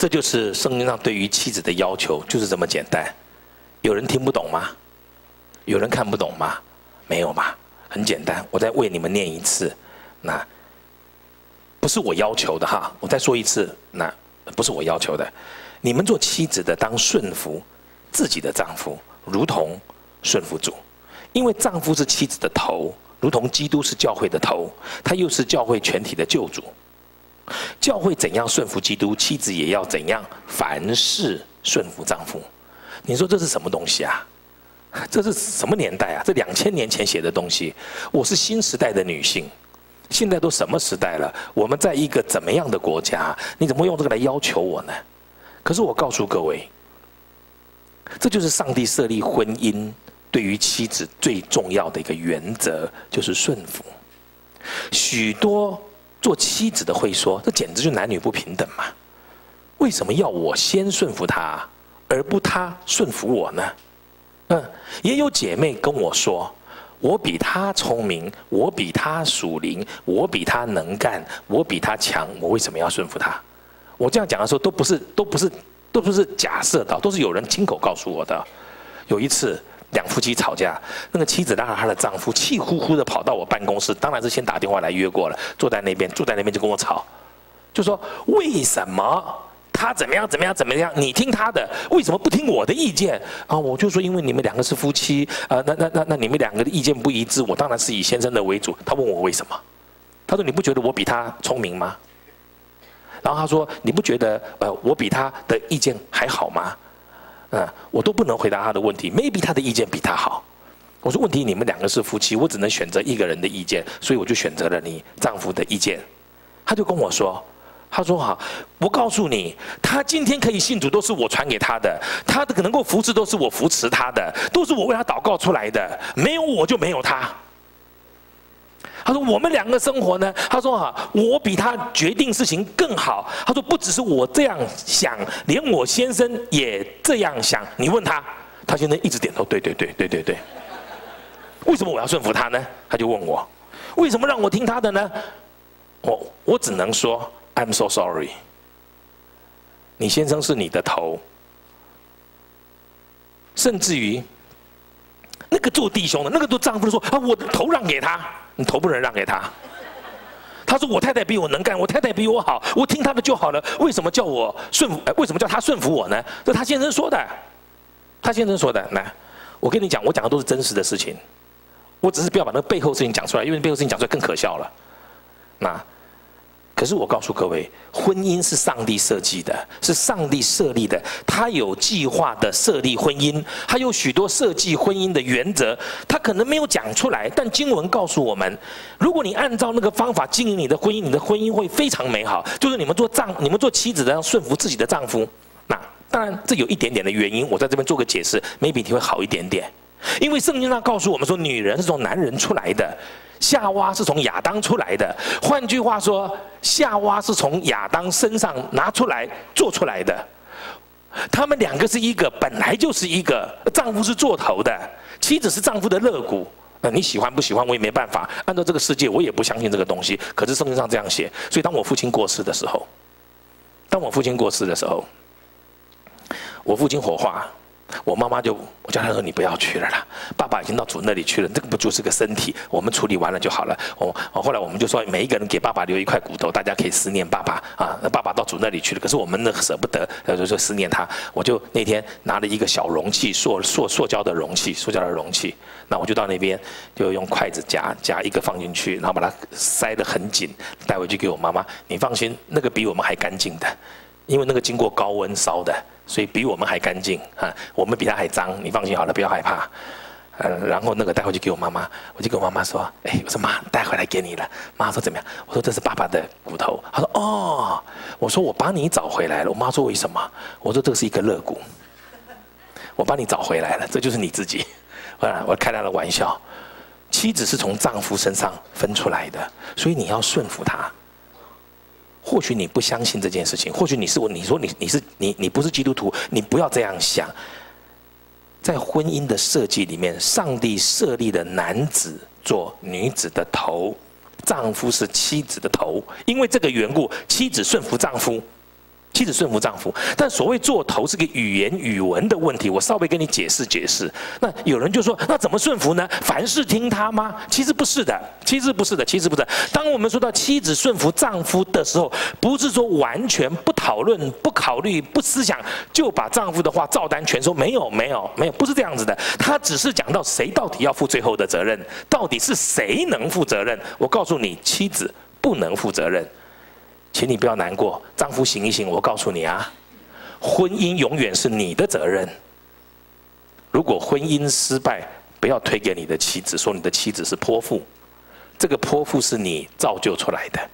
这就是圣经上对于妻子的要求，就是这么简单。有人听不懂吗？有人看不懂吗？没有嘛，很简单。我再为你们念一次。那不是我要求的哈。我再说一次，那不是我要求的。你们做妻子的当顺服自己的丈夫，如同顺服主，因为丈夫是妻子的头，如同基督是教会的头，他又是教会全体的救主。教会怎样顺服基督，妻子也要怎样凡事顺服丈夫。你说这是什么东西啊？这是什么年代啊？这两千年前写的东西。我是新时代的女性，现在都什么时代了？我们在一个怎么样的国家？你怎么用这个来要求我呢？可是我告诉各位，这就是上帝设立婚姻对于妻子最重要的一个原则，就是顺服。许多做妻子的会说：“这简直就男女不平等嘛？为什么要我先顺服他，而不他顺服我呢？”嗯，也有姐妹跟我说：“我比他聪明，我比他属灵，我比他能干，我比他强，我为什么要顺服他？”我这样讲的时候，都不是，都不是，都不是假设的，都是有人亲口告诉我的。有一次，两夫妻吵架，那个妻子拉着她的丈夫，气呼呼的跑到我办公室，当然是先打电话来约过了，坐在那边，坐在那边就跟我吵，就说为什么？他怎么样？怎么样？怎么样？你听他的，为什么不听我的意见？啊，我就说，因为你们两个是夫妻，啊，那那那那你们两个的意见不一致，我当然是以先生的为主。他问我为什么？他说你不觉得我比他聪明吗？然后他说你不觉得呃我比他的意见还好吗？嗯，我都不能回答他的问题。Maybe 他的意见比他好。我说问题你们两个是夫妻，我只能选择一个人的意见，所以我就选择了你丈夫的意见。他就跟我说。他说：“好，我告诉你，他今天可以信主，都是我传给他的。他的能够扶持，都是我扶持他的，都是我为他祷告出来的。没有我就没有他。”他说：“我们两个生活呢？”他说：“啊，我比他决定事情更好。”他说：“不只是我这样想，连我先生也这样想。你问他，他先生一直点头，对对对对对对。为什么我要顺服他呢？他就问我，为什么让我听他的呢？我我只能说。” I'm so sorry。你先生是你的头，甚至于那个做弟兄的，那个做丈夫的说啊，我的头让给他，你头不能让给他。他说我太太比我能干，我太太比我好，我听他的就好了。为什么叫我顺？为什么叫他顺服我呢？这他先生说的，他先生说的。来，我跟你讲，我讲的都是真实的事情，我只是不要把那背后事情讲出来，因为背后事情讲出来更可笑了。那。可是我告诉各位，婚姻是上帝设计的，是上帝设立的。他有计划的设立婚姻，他有许多设计婚姻的原则。他可能没有讲出来，但经文告诉我们：如果你按照那个方法经营你的婚姻，你的婚姻会非常美好。就是你们做丈，你们做妻子的要顺服自己的丈夫。那当然，这有一点点的原因，我在这边做个解释，maybe 你会好一点点。因为圣经上告诉我们说，女人是从男人出来的。夏娃是从亚当出来的，换句话说，夏娃是从亚当身上拿出来做出来的。他们两个是一个，本来就是一个。丈夫是做头的，妻子是丈夫的肋骨。那你喜欢不喜欢，我也没办法。按照这个世界，我也不相信这个东西。可是圣经上这样写，所以当我父亲过世的时候，当我父亲过世的时候，我父亲火化。我妈妈就我叫她说你不要去了啦，爸爸已经到主那里去了，这个不就是个身体，我们处理完了就好了。我我后来我们就说每一个人给爸爸留一块骨头，大家可以思念爸爸啊。爸爸到主那里去了，可是我们呢舍不得，就说思念他。我就那天拿了一个小容器，塑塑塑胶的容器，塑胶的容器，那我就到那边就用筷子夹夹一个放进去，然后把它塞得很紧，带回去给我妈妈。你放心，那个比我们还干净的，因为那个经过高温烧的。所以比我们还干净啊，我们比他还脏，你放心好了，不要害怕。嗯，然后那个带回去给我妈妈，我就跟我妈妈说：“哎，我说妈，带回来给你了。”妈说：“怎么样？”我说：“这是爸爸的骨头。”她说：“哦。”我说：“我帮你找回来了。”我妈说：“为什么？”我说：“这是一个肋骨，我帮你找回来了，这就是你自己。”啊，我开他的玩笑。妻子是从丈夫身上分出来的，所以你要顺服他。或许你不相信这件事情，或许你是我，你说你你是你你不是基督徒，你不要这样想。在婚姻的设计里面，上帝设立的男子做女子的头，丈夫是妻子的头，因为这个缘故，妻子顺服丈夫，妻子顺服丈夫，但所谓做头是个语言语文的问题，我稍微跟你解释解释。那有人就说，那怎么顺服呢？凡事听他吗？其实不是的，其实不是的，其实不是。当我们说到妻子顺服丈夫的时候，不是说完全不讨论、不考虑、不思想就把丈夫的话照单全收，没有，没有，没有，不是这样子的。他只是讲到谁到底要负最后的责任，到底是谁能负责任？我告诉你，妻子不能负责任。请你不要难过，丈夫醒一醒！我告诉你啊，婚姻永远是你的责任。如果婚姻失败，不要推给你的妻子，说你的妻子是泼妇，这个泼妇是你造就出来的。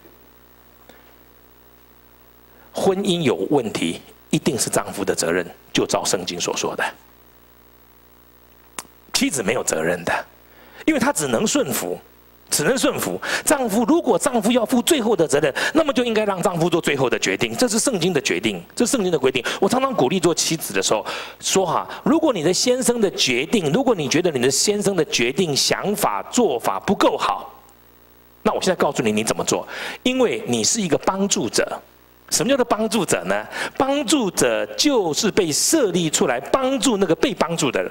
婚姻有问题，一定是丈夫的责任，就照圣经所说的。妻子没有责任的，因为她只能顺服。只能顺服丈夫。如果丈夫要负最后的责任，那么就应该让丈夫做最后的决定。这是圣经的决定，这是圣经的规定。我常常鼓励做妻子的时候说：哈，如果你的先生的决定，如果你觉得你的先生的决定、想法、做法不够好，那我现在告诉你你怎么做，因为你是一个帮助者。什么叫做帮助者呢？帮助者就是被设立出来帮助那个被帮助的人。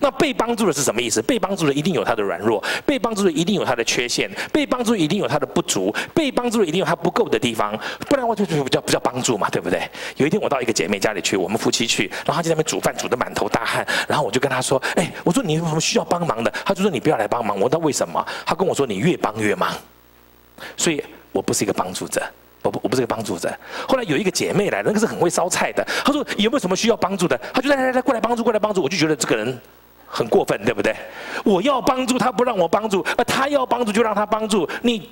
那被帮助的是什么意思？被帮助的一定有他的软弱，被帮助的一定有他的缺陷，被帮助一定有他的不足，被帮助的一定有他不够的地方，不然我就就不叫不叫帮助嘛，对不对？有一天我到一个姐妹家里去，我们夫妻去，然后她在那边煮饭煮得满头大汗，然后我就跟她说：“哎，我说你有什么需要帮忙的？”她就说：“你不要来帮忙。”我说：“为什么？”她跟我说：“你越帮越忙。”所以我不是一个帮助者，我不我不是个帮助者。后来有一个姐妹来，那个是很会烧菜的，她说：“有没有什么需要帮助的？”她就来来来过来帮助过来帮助，我就觉得这个人。很过分，对不对？我要帮助他，不让我帮助；而他要帮助，就让他帮助。你，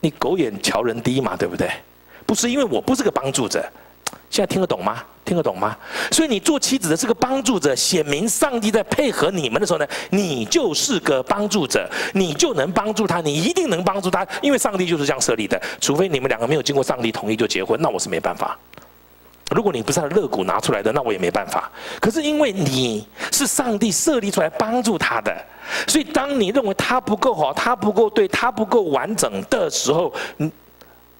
你狗眼瞧人低嘛，对不对？不是因为我不是个帮助者，现在听得懂吗？听得懂吗？所以你做妻子的是个帮助者，显明上帝在配合你们的时候呢，你就是个帮助者，你就能帮助他，你一定能帮助他，因为上帝就是这样设立的。除非你们两个没有经过上帝同意就结婚，那我是没办法。如果你不是他的肋骨拿出来的，那我也没办法。可是因为你是上帝设立出来帮助他的，所以当你认为他不够好，他不够对，他不够完整的时候，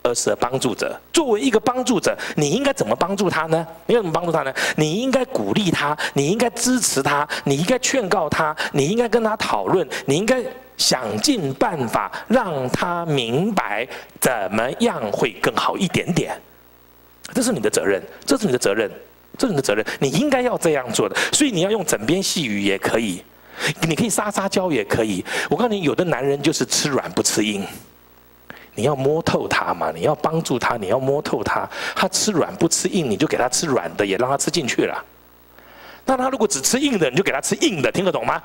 而是帮助者。作为一个帮助者，你应该怎么帮助他呢？你要怎么帮助他呢？你应该鼓励他，你应该支持他，你应该劝告他，你应该跟他讨论，你应该想尽办法让他明白怎么样会更好一点点。这是你的责任，这是你的责任，这是你的责任，你应该要这样做的。所以你要用枕边细语也可以，你可以撒撒娇也可以。我告诉你，有的男人就是吃软不吃硬，你要摸透他嘛，你要帮助他，你要摸透他。他吃软不吃硬，你就给他吃软的，也让他吃进去了。那他如果只吃硬的，你就给他吃硬的，听得懂吗？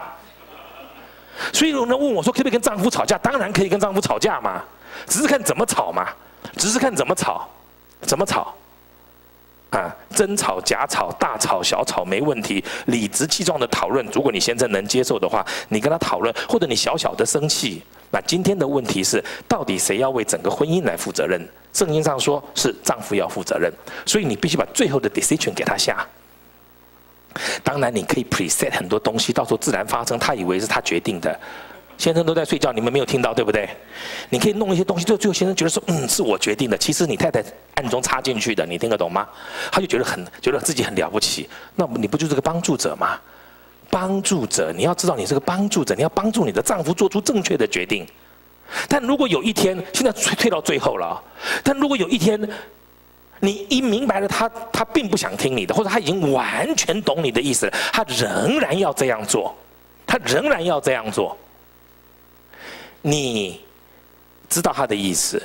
所以有人问我说，可不可以跟丈夫吵架？当然可以跟丈夫吵架嘛，只是看怎么吵嘛，只是看怎么吵，怎么吵。啊，争吵、假吵、大吵、小吵没问题，理直气壮的讨论。如果你先生能接受的话，你跟他讨论，或者你小小的生气。那今天的问题是，到底谁要为整个婚姻来负责任？圣经上说是丈夫要负责任，所以你必须把最后的 decision 给他下。当然，你可以 preset 很多东西，到时候自然发生。他以为是他决定的。先生都在睡觉，你们没有听到，对不对？你可以弄一些东西，最后最后先生觉得说，嗯，是我决定的。其实你太太暗中插进去的，你听得懂吗？他就觉得很觉得自己很了不起。那你不就是个帮助者吗？帮助者，你要知道你是个帮助者，你要帮助你的丈夫做出正确的决定。但如果有一天，现在退退到最后了，但如果有一天，你一明白了他他并不想听你的，或者他已经完全懂你的意思了，他仍然要这样做，他仍然要这样做。你知道他的意思，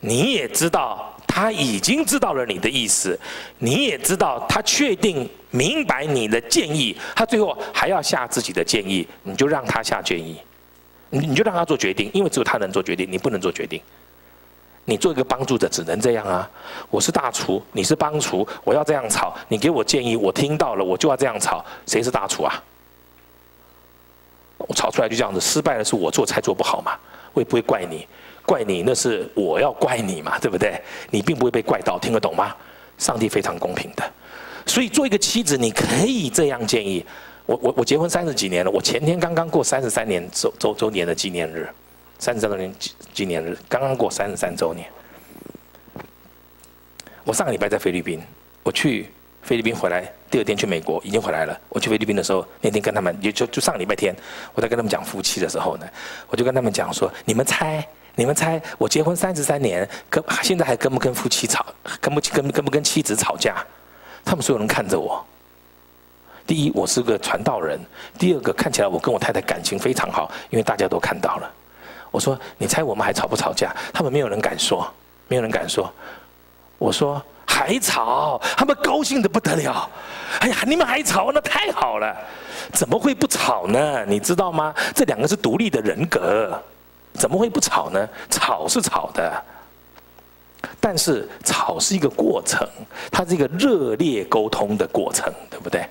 你也知道他已经知道了你的意思，你也知道他确定明白你的建议，他最后还要下自己的建议，你就让他下建议，你你就让他做决定，因为只有他能做决定，你不能做决定。你做一个帮助者，只能这样啊！我是大厨，你是帮厨，我要这样炒，你给我建议，我听到了，我就要这样炒，谁是大厨啊？我炒出来就这样子，失败了是我做菜做不好嘛？会不会怪你？怪你那是我要怪你嘛？对不对？你并不会被怪到，听得懂吗？上帝非常公平的，所以做一个妻子，你可以这样建议。我我我结婚三十几年了，我前天刚刚过三十三年周周周年的纪念日，三十三周年纪纪念日刚刚过三十三周年。我上个礼拜在菲律宾，我去菲律宾回来，第二天去美国，已经回来了。我去菲律宾的时候，那天跟他们，也就就上个礼拜天，我在跟他们讲夫妻的时候呢，我就跟他们讲说：你们猜，你们猜，我结婚三十三年，跟现在还跟不跟夫妻吵，跟不跟跟不跟妻子吵架？他们所有人看着我。第一，我是个传道人；第二个，看起来我跟我太太感情非常好，因为大家都看到了。我说：“你猜我们还吵不吵架？”他们没有人敢说，没有人敢说。我说：“还吵？”他们高兴的不得了。哎呀，你们还吵，那太好了！怎么会不吵呢？你知道吗？这两个是独立的人格，怎么会不吵呢？吵是吵的，但是吵是一个过程，它是一个热烈沟通的过程，对不对？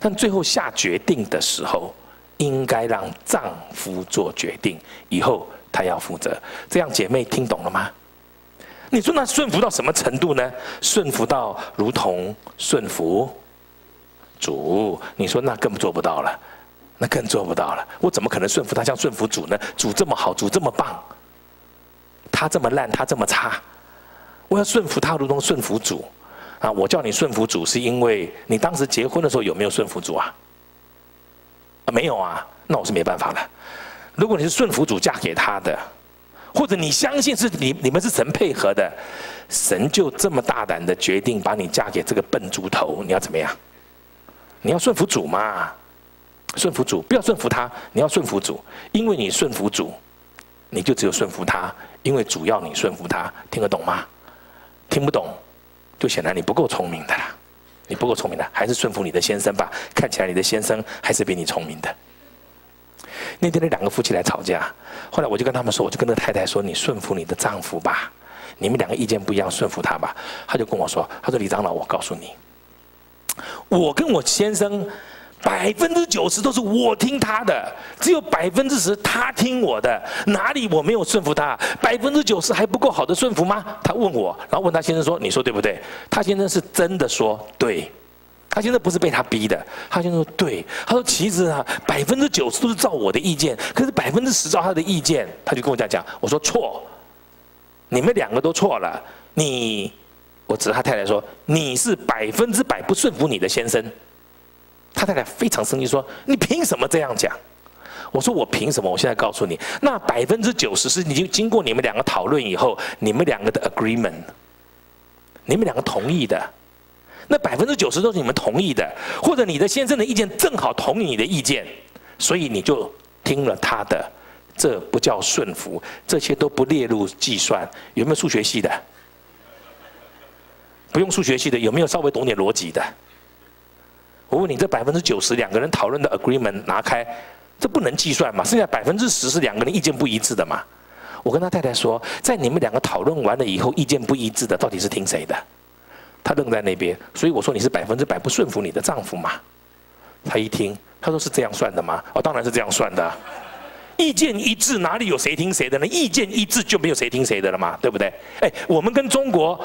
但最后下决定的时候，应该让丈夫做决定，以后他要负责。这样姐妹听懂了吗？你说那顺服到什么程度呢？顺服到如同顺服主，你说那更做不到了，那更做不到了。我怎么可能顺服他像顺服主呢？主这么好，主这么棒，他这么烂，他这么差，我要顺服他如同顺服主。啊，我叫你顺服主，是因为你当时结婚的时候有没有顺服主啊？啊，没有啊，那我是没办法了。如果你是顺服主嫁给他的，或者你相信是你你们是神配合的，神就这么大胆的决定把你嫁给这个笨猪头，你要怎么样？你要顺服主嘛？顺服主，不要顺服他，你要顺服主，因为你顺服主，你就只有顺服他，因为主要你顺服他，听得懂吗？听不懂？就显然你不够聪明的啦，你不够聪明的，还是顺服你的先生吧。看起来你的先生还是比你聪明的。那天那两个夫妻来吵架，后来我就跟他们说，我就跟那个太太说：“你顺服你的丈夫吧，你们两个意见不一样，顺服他吧。”他就跟我说：“他说李长老，我告诉你，我跟我先生。”百分之九十都是我听他的，只有百分之十他听我的。哪里我没有顺服他？百分之九十还不够好的顺服吗？他问我，然后问他先生说：“你说对不对？”他先生是真的说对，他先生不是被他逼的。他先说对，他说其实啊，百分之九十都是照我的意见，可是百分之十照他的意见。他就跟我这样讲，我说错，你们两个都错了。你，我指他太太说，你是百分之百不顺服你的先生。他太太非常生气，说：“你凭什么这样讲？”我说：“我凭什么？我现在告诉你，那百分之九十是已经经过你们两个讨论以后，你们两个的 agreement，你们两个同意的。那百分之九十都是你们同意的，或者你的先生的意见正好同意你的意见，所以你就听了他的。这不叫顺服，这些都不列入计算。有没有数学系的？不用数学系的，有没有稍微懂点逻辑的？”我问你，这百分之九十两个人讨论的 agreement 拿开，这不能计算嘛？剩下百分之十是两个人意见不一致的嘛？我跟他太太说，在你们两个讨论完了以后，意见不一致的到底是听谁的？他愣在那边，所以我说你是百分之百不顺服你的丈夫嘛？他一听，他说是这样算的吗？哦，当然是这样算的。意见一致，哪里有谁听谁的呢？意见一致就没有谁听谁的了嘛？对不对？哎，我们跟中国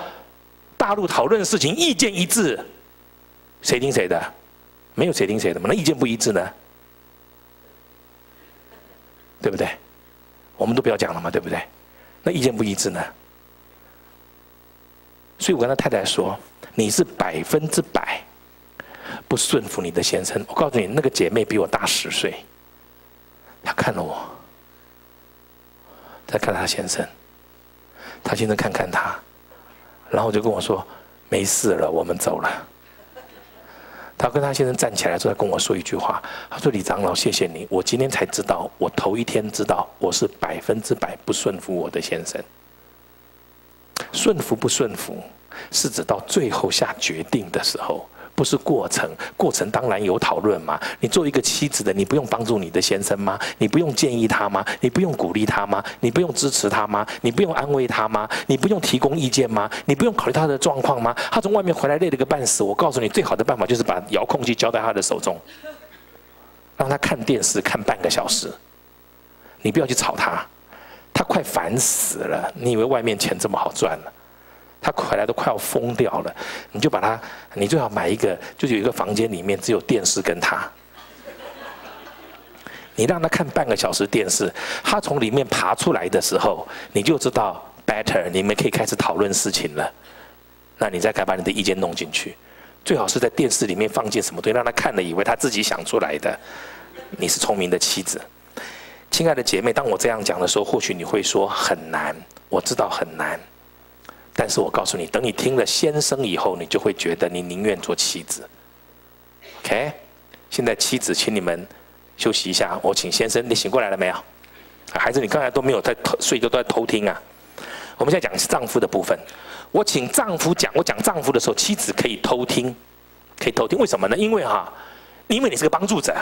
大陆讨论事情，意见一致，谁听谁的？没有谁听谁的嘛？那意见不一致呢？对不对？我们都不要讲了嘛，对不对？那意见不一致呢？所以我跟他太太说：“你是百分之百不顺服你的先生。”我告诉你，那个姐妹比我大十岁。她看了我，再看她先生，她先生看看她，然后就跟我说：“没事了，我们走了。”她跟她先生站起来之后，跟我说一句话：“她说李长老，谢谢你，我今天才知道，我头一天知道我是百分之百不顺服我的先生。顺服不顺服，是指到最后下决定的时候。”不是过程，过程当然有讨论嘛。你做一个妻子的，你不用帮助你的先生吗？你不用建议他吗？你不用鼓励他吗？你不用支持他吗？你不用安慰他吗？你不用提供意见吗？你不用考虑他的状况吗？他从外面回来累了个半死，我告诉你，最好的办法就是把遥控器交在他的手中，让他看电视看半个小时。你不要去吵他，他快烦死了。你以为外面钱这么好赚了？他回来都快要疯掉了，你就把他，你最好买一个，就是有一个房间里面只有电视跟他，你让他看半个小时电视，他从里面爬出来的时候，你就知道 better，你们可以开始讨论事情了。那你再该把你的意见弄进去，最好是在电视里面放进什么东西，让他看了以为他自己想出来的。你是聪明的妻子，亲爱的姐妹，当我这样讲的时候，或许你会说很难，我知道很难，但是我告诉你，等你听了先生以后，你就会觉得你宁愿做妻子。OK，现在妻子，请你们休息一下，我请先生，你醒过来了没有？孩子，你刚才都没有在睡，都都在偷听啊。我们现在讲是丈夫的部分。我请丈夫讲，我讲丈夫的时候，妻子可以偷听，可以偷听。为什么呢？因为哈，因为你是个帮助者，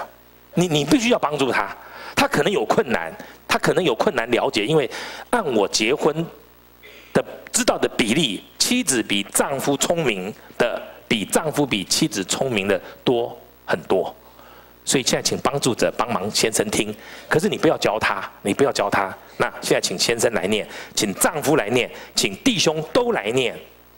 你你必须要帮助他。他可能有困难，他可能有困难了解。因为按我结婚知道的比例，妻子比丈夫聪明的，比丈夫比妻子聪明的多很多。所以现在请帮助者帮忙先生听，可是你不要教他，你不要教他。那现在请先生来念，请丈夫来念，请弟兄都来念。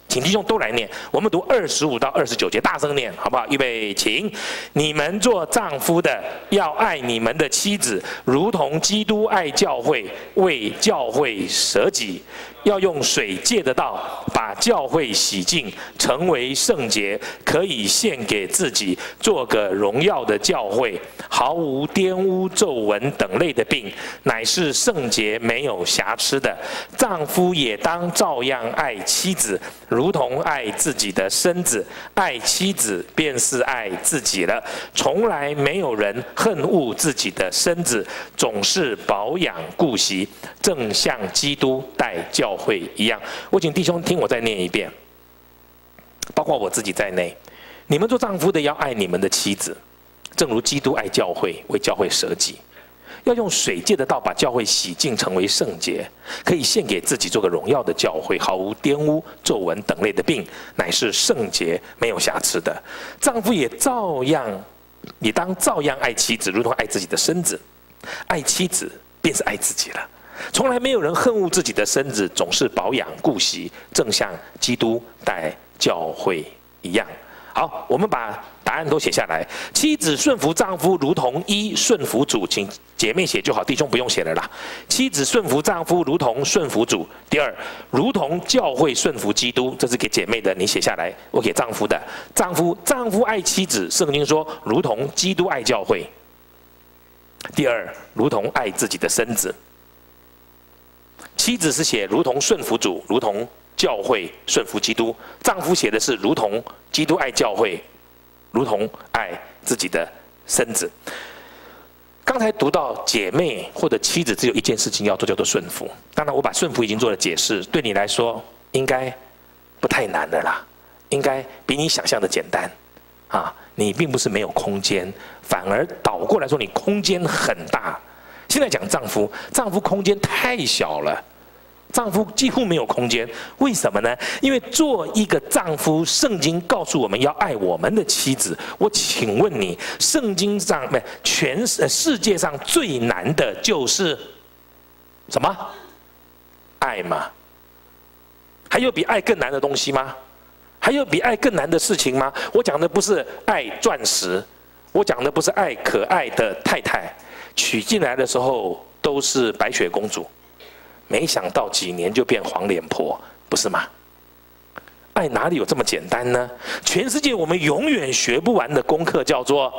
请弟兄都来念，我们读二十五到二十九节，大声念，好不好？预备，请你们做丈夫的要爱你们的妻子，如同基督爱教会，为教会舍己，要用水借的道把教会洗净，成为圣洁，可以献给自己，做个荣耀的教会，毫无玷污、皱纹等类的病，乃是圣洁、没有瑕疵的。丈夫也当照样爱妻子。如同爱自己的身子，爱妻子便是爱自己了。从来没有人恨恶自己的身子，总是保养顾惜，正像基督待教教会一样。我请弟兄听我再念一遍，包括我自己在内，你们做丈夫的要爱你们的妻子，正如基督爱教会，为教会舍己。要用水借的道把教会洗净，成为圣洁，可以献给自己做个荣耀的教会，毫无玷污、皱纹等类的病，乃是圣洁、没有瑕疵的。丈夫也照样，你当照样爱妻子，如同爱自己的身子。爱妻子便是爱自己了。从来没有人恨恶自己的身子，总是保养顾惜，正像基督待教会一样。好，我们把答案都写下来。妻子顺服丈夫，如同一顺服主，请姐妹写就好，弟兄不用写了啦。妻子顺服丈夫，如同顺服主。第二，如同教会顺服基督，这是给姐妹的，你写下来。我给丈夫的，丈夫丈夫爱妻子，圣经说如同基督爱教会。第二，如同爱自己的身子。妻子是写如同顺服主，如同。教会顺服基督，丈夫写的是如同基督爱教会，如同爱自己的身子。刚才读到姐妹或者妻子只有一件事情要做，叫做顺服。当然，我把顺服已经做了解释，对你来说应该不太难的啦，应该比你想象的简单啊。你并不是没有空间，反而倒过来说你空间很大。现在讲丈夫，丈夫空间太小了。丈夫几乎没有空间，为什么呢？因为做一个丈夫，圣经告诉我们要爱我们的妻子。我请问你，圣经上不全世世界上最难的就是什么？爱吗？还有比爱更难的东西吗？还有比爱更难的事情吗？我讲的不是爱钻石，我讲的不是爱可爱的太太，娶进来的时候都是白雪公主。没想到几年就变黄脸婆，不是吗？爱哪里有这么简单呢？全世界我们永远学不完的功课叫做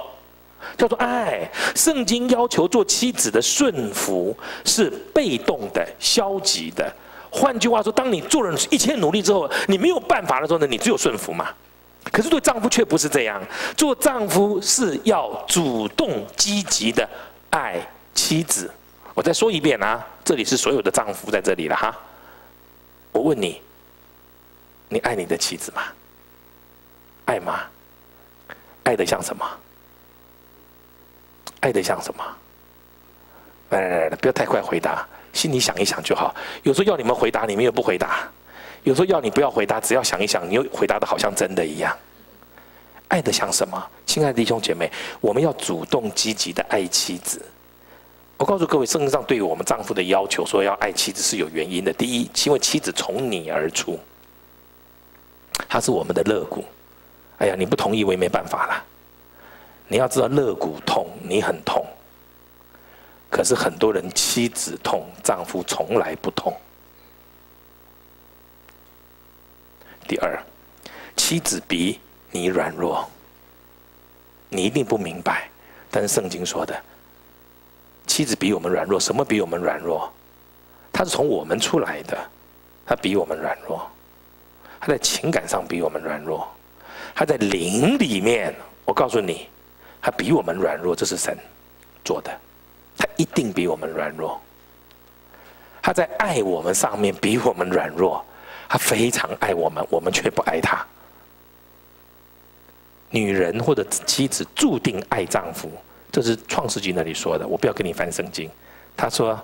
叫做爱。圣经要求做妻子的顺服是被动的、消极的。换句话说，当你做了一切努力之后，你没有办法的时候呢，你只有顺服嘛。可是对丈夫却不是这样，做丈夫是要主动积极的爱妻子。我再说一遍啊，这里是所有的丈夫在这里了哈。我问你，你爱你的妻子吗？爱吗？爱的像什么？爱的像什么？来来来，不要太快回答，心里想一想就好。有时候要你们回答，你们又不回答；有时候要你不要回答，只要想一想，你又回答的好像真的一样。爱的像什么？亲爱的弟兄姐妹，我们要主动积极的爱妻子。我告诉各位，圣经上对于我们丈夫的要求，说要爱妻子是有原因的。第一，因为妻子从你而出，她是我们的肋骨。哎呀，你不同意我也没办法啦。你要知道，肋骨痛，你很痛。可是很多人妻子痛，丈夫从来不痛。第二，妻子比你软弱，你一定不明白。但是圣经说的，妻子比我们软弱，什么比我们软弱？他是从我们出来的，他比我们软弱，他在情感上比我们软弱，他在灵里面，我告诉你，他比我们软弱，这是神做的，他一定比我们软弱。他在爱我们上面比我们软弱，他非常爱我们，我们却不爱他。女人或者妻子注定爱丈夫，这是创世纪那里说的。我不要跟你翻圣经。他说：“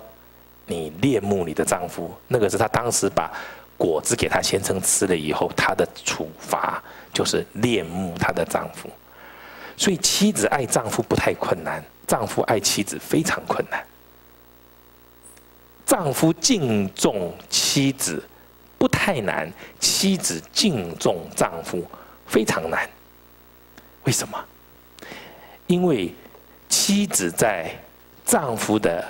你恋慕你的丈夫，那个是他当时把果子给他先生吃了以后，他的处罚就是恋慕他的丈夫。所以妻子爱丈夫不太困难，丈夫爱妻子非常困难。丈夫敬重妻子不太难，妻子敬重丈夫非常难。”为什么？因为妻子在丈夫的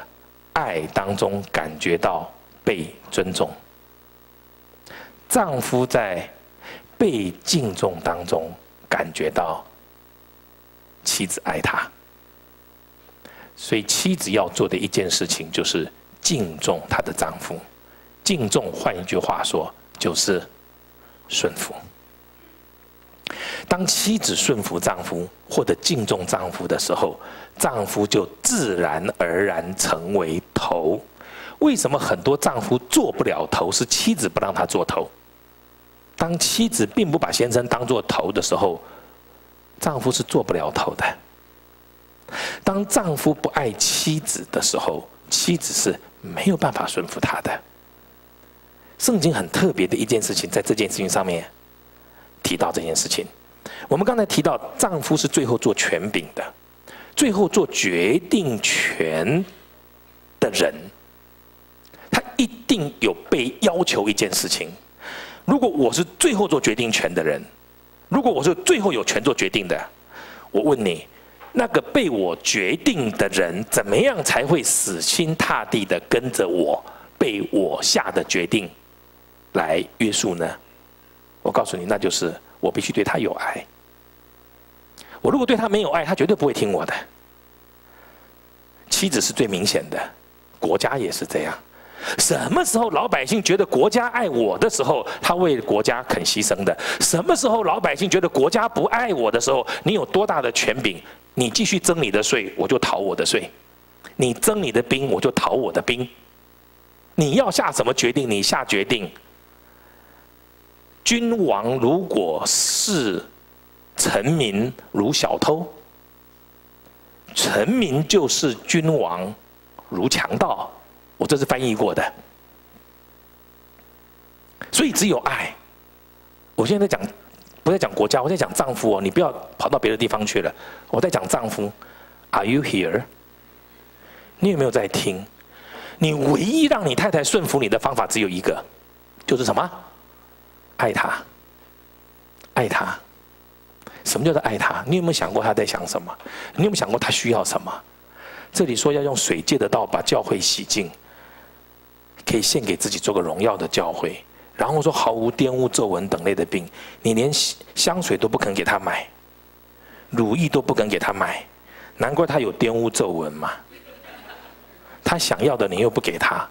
爱当中感觉到被尊重，丈夫在被敬重当中感觉到妻子爱他，所以妻子要做的一件事情就是敬重她的丈夫。敬重，换一句话说，就是顺服。当妻子顺服丈夫或者敬重丈夫的时候，丈夫就自然而然成为头。为什么很多丈夫做不了头？是妻子不让他做头。当妻子并不把先生当做头的时候，丈夫是做不了头的。当丈夫不爱妻子的时候，妻子是没有办法顺服他的。圣经很特别的一件事情，在这件事情上面提到这件事情。我们刚才提到，丈夫是最后做权柄的，最后做决定权的人，他一定有被要求一件事情。如果我是最后做决定权的人，如果我是最后有权做决定的，我问你，那个被我决定的人，怎么样才会死心塌地的跟着我被我下的决定来约束呢？我告诉你，那就是。我必须对他有爱。我如果对他没有爱，他绝对不会听我的。妻子是最明显的，国家也是这样。什么时候老百姓觉得国家爱我的时候，他为国家肯牺牲的；什么时候老百姓觉得国家不爱我的时候，你有多大的权柄，你继续征你的税，我就讨我的税；你征你的兵，我就讨我的兵。你要下什么决定，你下决定。君王如果是臣民如小偷，臣民就是君王如强盗。我这是翻译过的，所以只有爱。我现在在讲，不在讲国家，我在讲丈夫哦。你不要跑到别的地方去了。我在讲丈夫，Are you here？你有没有在听？你唯一让你太太顺服你的方法只有一个，就是什么？爱他，爱他，什么叫做爱他？你有没有想过他在想什么？你有没有想过他需要什么？这里说要用水借的道把教会洗净，可以献给自己做个荣耀的教会。然后说毫无玷污、皱纹等类的病，你连香水都不肯给他买，乳液都不肯给他买，难怪他有玷污皱纹嘛。他想要的你又不给他。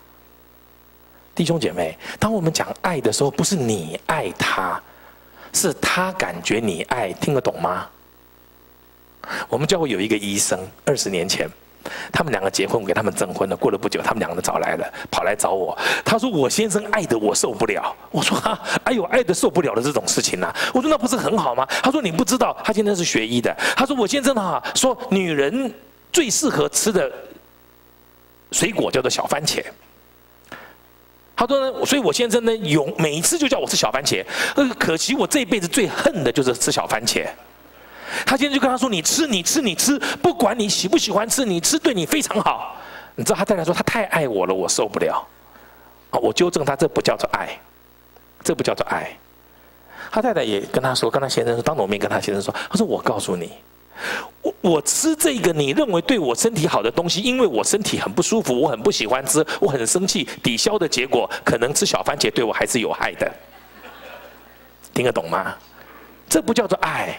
弟兄姐妹，当我们讲爱的时候，不是你爱他，是他感觉你爱，听得懂吗？我们教会有一个医生，二十年前，他们两个结婚，我给他们证婚了。过了不久，他们两个找来了，跑来找我。他说：“我先生爱的我受不了。”我说：“哈，哎呦，爱的受不了的这种事情呢？”我说：“那不是很好吗？”他说：“你不知道，他现在是学医的。”他说：“我先生哈说，女人最适合吃的水果叫做小番茄。”他说呢，所以我先生呢，永每一次就叫我吃小番茄。呃，可惜我这一辈子最恨的就是吃小番茄。他现在就跟他说：“你吃，你吃，你吃，不管你喜不喜欢吃，你吃对你非常好。”你知道他太太说：“他太爱我了，我受不了。”啊，我纠正他，这不叫做爱，这不叫做爱。他太太也跟他说，跟他先生说，当着我面跟他先生说：“他说我告诉你。”我我吃这个你认为对我身体好的东西，因为我身体很不舒服，我很不喜欢吃，我很生气，抵消的结果可能吃小番茄对我还是有害的，听得懂吗？这不叫做爱。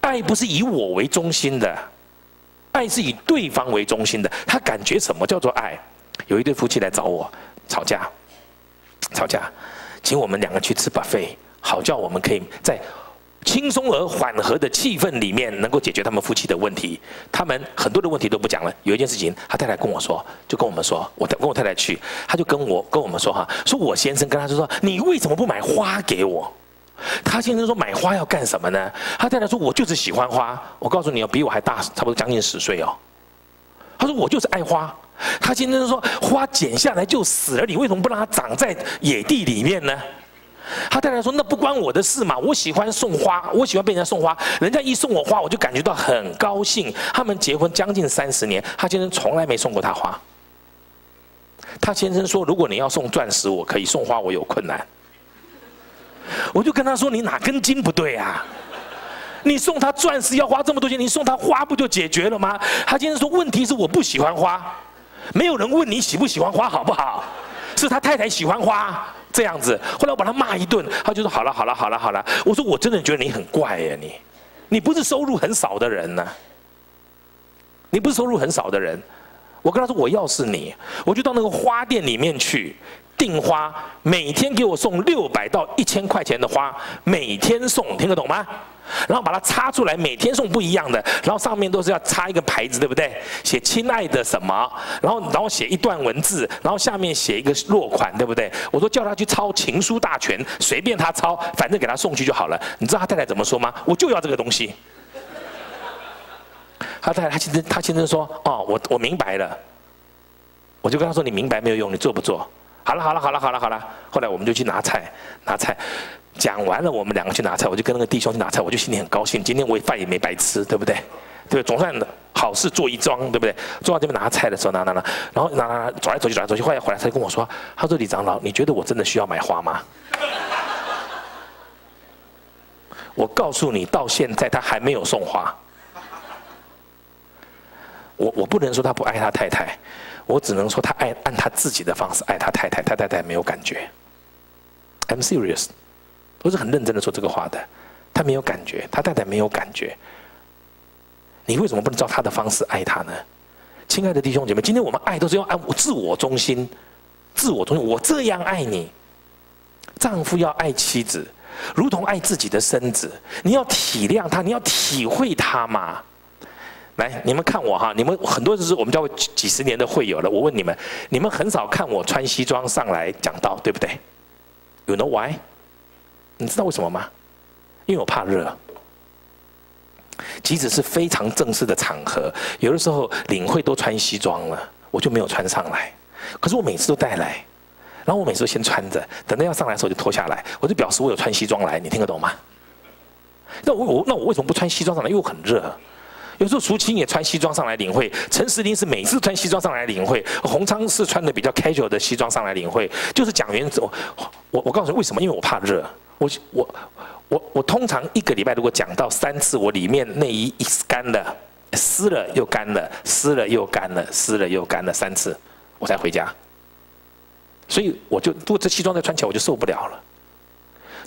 爱不是以我为中心的，爱是以对方为中心的。他感觉什么叫做爱？有一对夫妻来找我吵架，吵架，请我们两个去吃 buffet，好叫我们可以在轻松而缓和的气氛里面，能够解决他们夫妻的问题。他们很多的问题都不讲了。有一件事情，他太太跟我说，就跟我们说，我跟我太太去，他就跟我跟我们说哈，说我先生跟他就说，你为什么不买花给我？他先生说买花要干什么呢？他太太说我就是喜欢花。我告诉你哦，比我还大，差不多将近十岁哦。他说我就是爱花。他先生说花剪下来就死了，你为什么不让它长在野地里面呢？他太太说那不关我的事嘛，我喜欢送花，我喜欢被人家送花，人家一送我花我就感觉到很高兴。他们结婚将近三十年，他先生从来没送过他花。他先生说如果你要送钻石我可以，送花我有困难。我就跟他说：“你哪根筋不对啊？你送他钻石要花这么多钱，你送他花不就解决了吗？”他先生说：“问题是我不喜欢花，没有人问你喜不喜欢花，好不好？是他太太喜欢花这样子。”后来我把他骂一顿，他就说：“好了，好了，好了，好了。”我说：“我真的觉得你很怪呀，你，你不是收入很少的人呢？你不是收入很少的人。”我跟他说：“我要是你，我就到那个花店里面去。”订花每天给我送六百到一千块钱的花，每天送，听得懂吗？然后把它插出来，每天送不一样的，然后上面都是要插一个牌子，对不对？写亲爱的什么，然后然后写一段文字，然后下面写一个落款，对不对？我说叫他去抄情书大全，随便他抄，反正给他送去就好了。你知道他太太怎么说吗？我就要这个东西。他太太他先生他先生说哦，我我明白了。我就跟他说你明白没有用，你做不做？好了好了好了好了好了，后来我们就去拿菜拿菜，讲完了我们两个去拿菜，我就跟那个弟兄去拿菜，我就心里很高兴，今天我饭也没白吃，对不对？对，总算好事做一桩，对不对？坐到这边拿菜的时候拿拿拿，然后拿拿拿走来走去走来走去，后来回来他就跟我说，他说李长老，你觉得我真的需要买花吗？我告诉你，到现在他还没有送花。我我不能说他不爱他太太。我只能说，他爱按他自己的方式爱他太太，他太太没有感觉。I'm serious，都是很认真的说这个话的。他没有感觉，他太太没有感觉。你为什么不能照他的方式爱他呢？亲爱的弟兄姐妹，今天我们爱都是用按自我中心，自我中心。我这样爱你，丈夫要爱妻子，如同爱自己的身子。你要体谅他，你要体会他嘛。来，你们看我哈，你们很多都是我们教会几十年的会友了。我问你们，你们很少看我穿西装上来讲道，对不对？You know why？你知道为什么吗？因为我怕热。即使是非常正式的场合，有的时候领会都穿西装了，我就没有穿上来。可是我每次都带来，然后我每次都先穿着，等到要上来的时候就脱下来，我就表示我有穿西装来。你听得懂吗？那我我那我为什么不穿西装上来？因为我很热。有时候苏青也穿西装上来领会，陈时林是每次穿西装上来领会，洪昌是穿的比较 casual 的西装上来领会，就是讲原则。我我告诉你为什么？因为我怕热。我我我我通常一个礼拜如果讲到三次，我里面内衣一干了，湿了又干了，湿了又干了，湿了又干了三次，我才回家。所以我就如果这西装再穿起来，我就受不了了。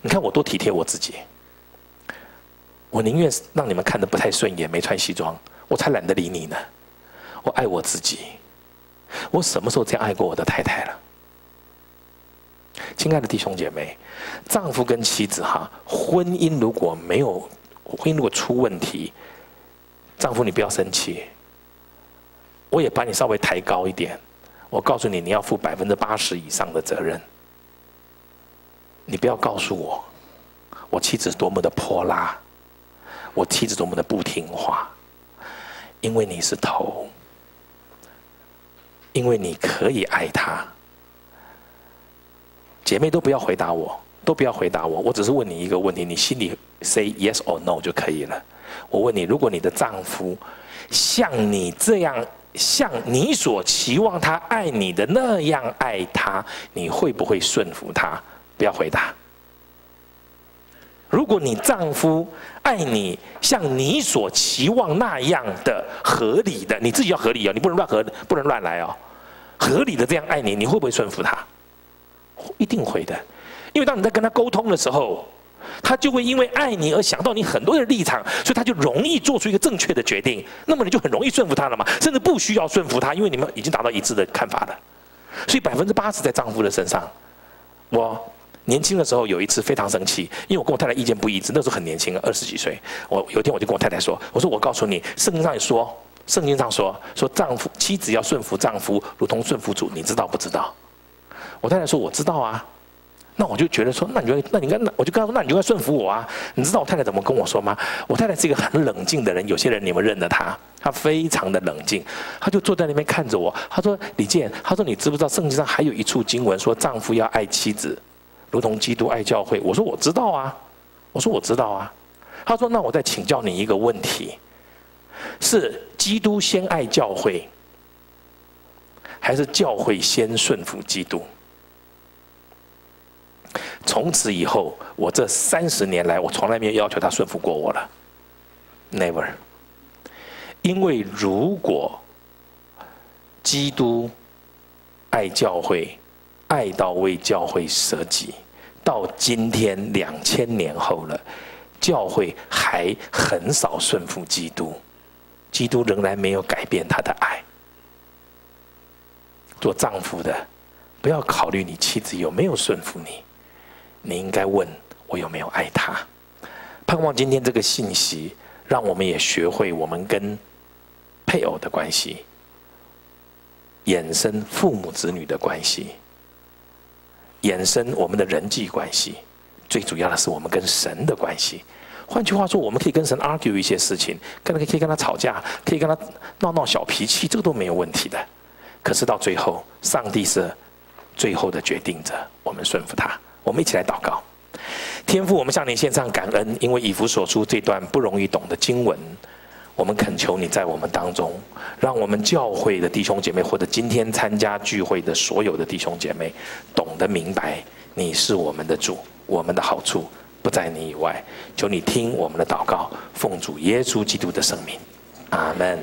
你看我多体贴我自己。我宁愿让你们看的不太顺眼，没穿西装，我才懒得理你呢。我爱我自己，我什么时候这样爱过我的太太了？亲爱的弟兄姐妹，丈夫跟妻子哈，婚姻如果没有婚姻如果出问题，丈夫你不要生气，我也把你稍微抬高一点。我告诉你，你要负百分之八十以上的责任。你不要告诉我，我妻子多么的泼辣。我妻子多么的不听话，因为你是头，因为你可以爱她。姐妹都不要回答我，都不要回答我，我只是问你一个问题，你心里 say yes or no 就可以了。我问你，如果你的丈夫像你这样，像你所期望他爱你的那样爱他，你会不会顺服他？不要回答。如果你丈夫爱你像你所期望那样的合理的，你自己要合理哦，你不能乱合，不能乱来哦。合理的这样爱你，你会不会顺服他？一定会的，因为当你在跟他沟通的时候，他就会因为爱你而想到你很多的立场，所以他就容易做出一个正确的决定。那么你就很容易顺服他了嘛，甚至不需要顺服他，因为你们已经达到一致的看法了。所以百分之八十在丈夫的身上。我年轻的时候有一次非常生气，因为我跟我太太意见不一致，那时候很年轻，二十几岁。我有一天我就跟我太太说：“我说我告诉你，圣经上也说，圣经上说说丈夫妻子要顺服丈夫，如同顺服主，你知道不知道？”我太太说：“我知道啊。”那我就觉得说，那你就那你该我就跟他说，那你就该顺服我啊！你知道我太太怎么跟我说吗？我太太是一个很冷静的人，有些人你们认得她，她非常的冷静，她就坐在那边看着我。她说：“李健，她说你知不知道圣经上还有一处经文说，丈夫要爱妻子，如同基督爱教会？”我说：“我知道啊。”我说：“我知道啊。”他说：“那我再请教你一个问题，是基督先爱教会，还是教会先顺服基督？”从此以后，我这三十年来，我从来没有要求他顺服过我了，never。因为如果基督爱教会，爱到为教会舍己，到今天两千年后了，教会还很少顺服基督，基督仍然没有改变他的爱。做丈夫的，不要考虑你妻子有没有顺服你。你应该问我有没有爱他？盼望今天这个信息，让我们也学会我们跟配偶的关系，衍生父母子女的关系，衍生我们的人际关系。最主要的是我们跟神的关系。换句话说，我们可以跟神 argue 一些事情，跟可以跟他吵架，可以跟他闹闹小脾气，这个都没有问题的。可是到最后，上帝是最后的决定者，我们顺服他。我们一起来祷告，天父，我们向你献上感恩，因为以弗所书这段不容易懂的经文，我们恳求你在我们当中，让我们教会的弟兄姐妹，或者今天参加聚会的所有的弟兄姐妹，懂得明白你是我们的主，我们的好处不在你以外。求你听我们的祷告，奉主耶稣基督的圣名，阿门。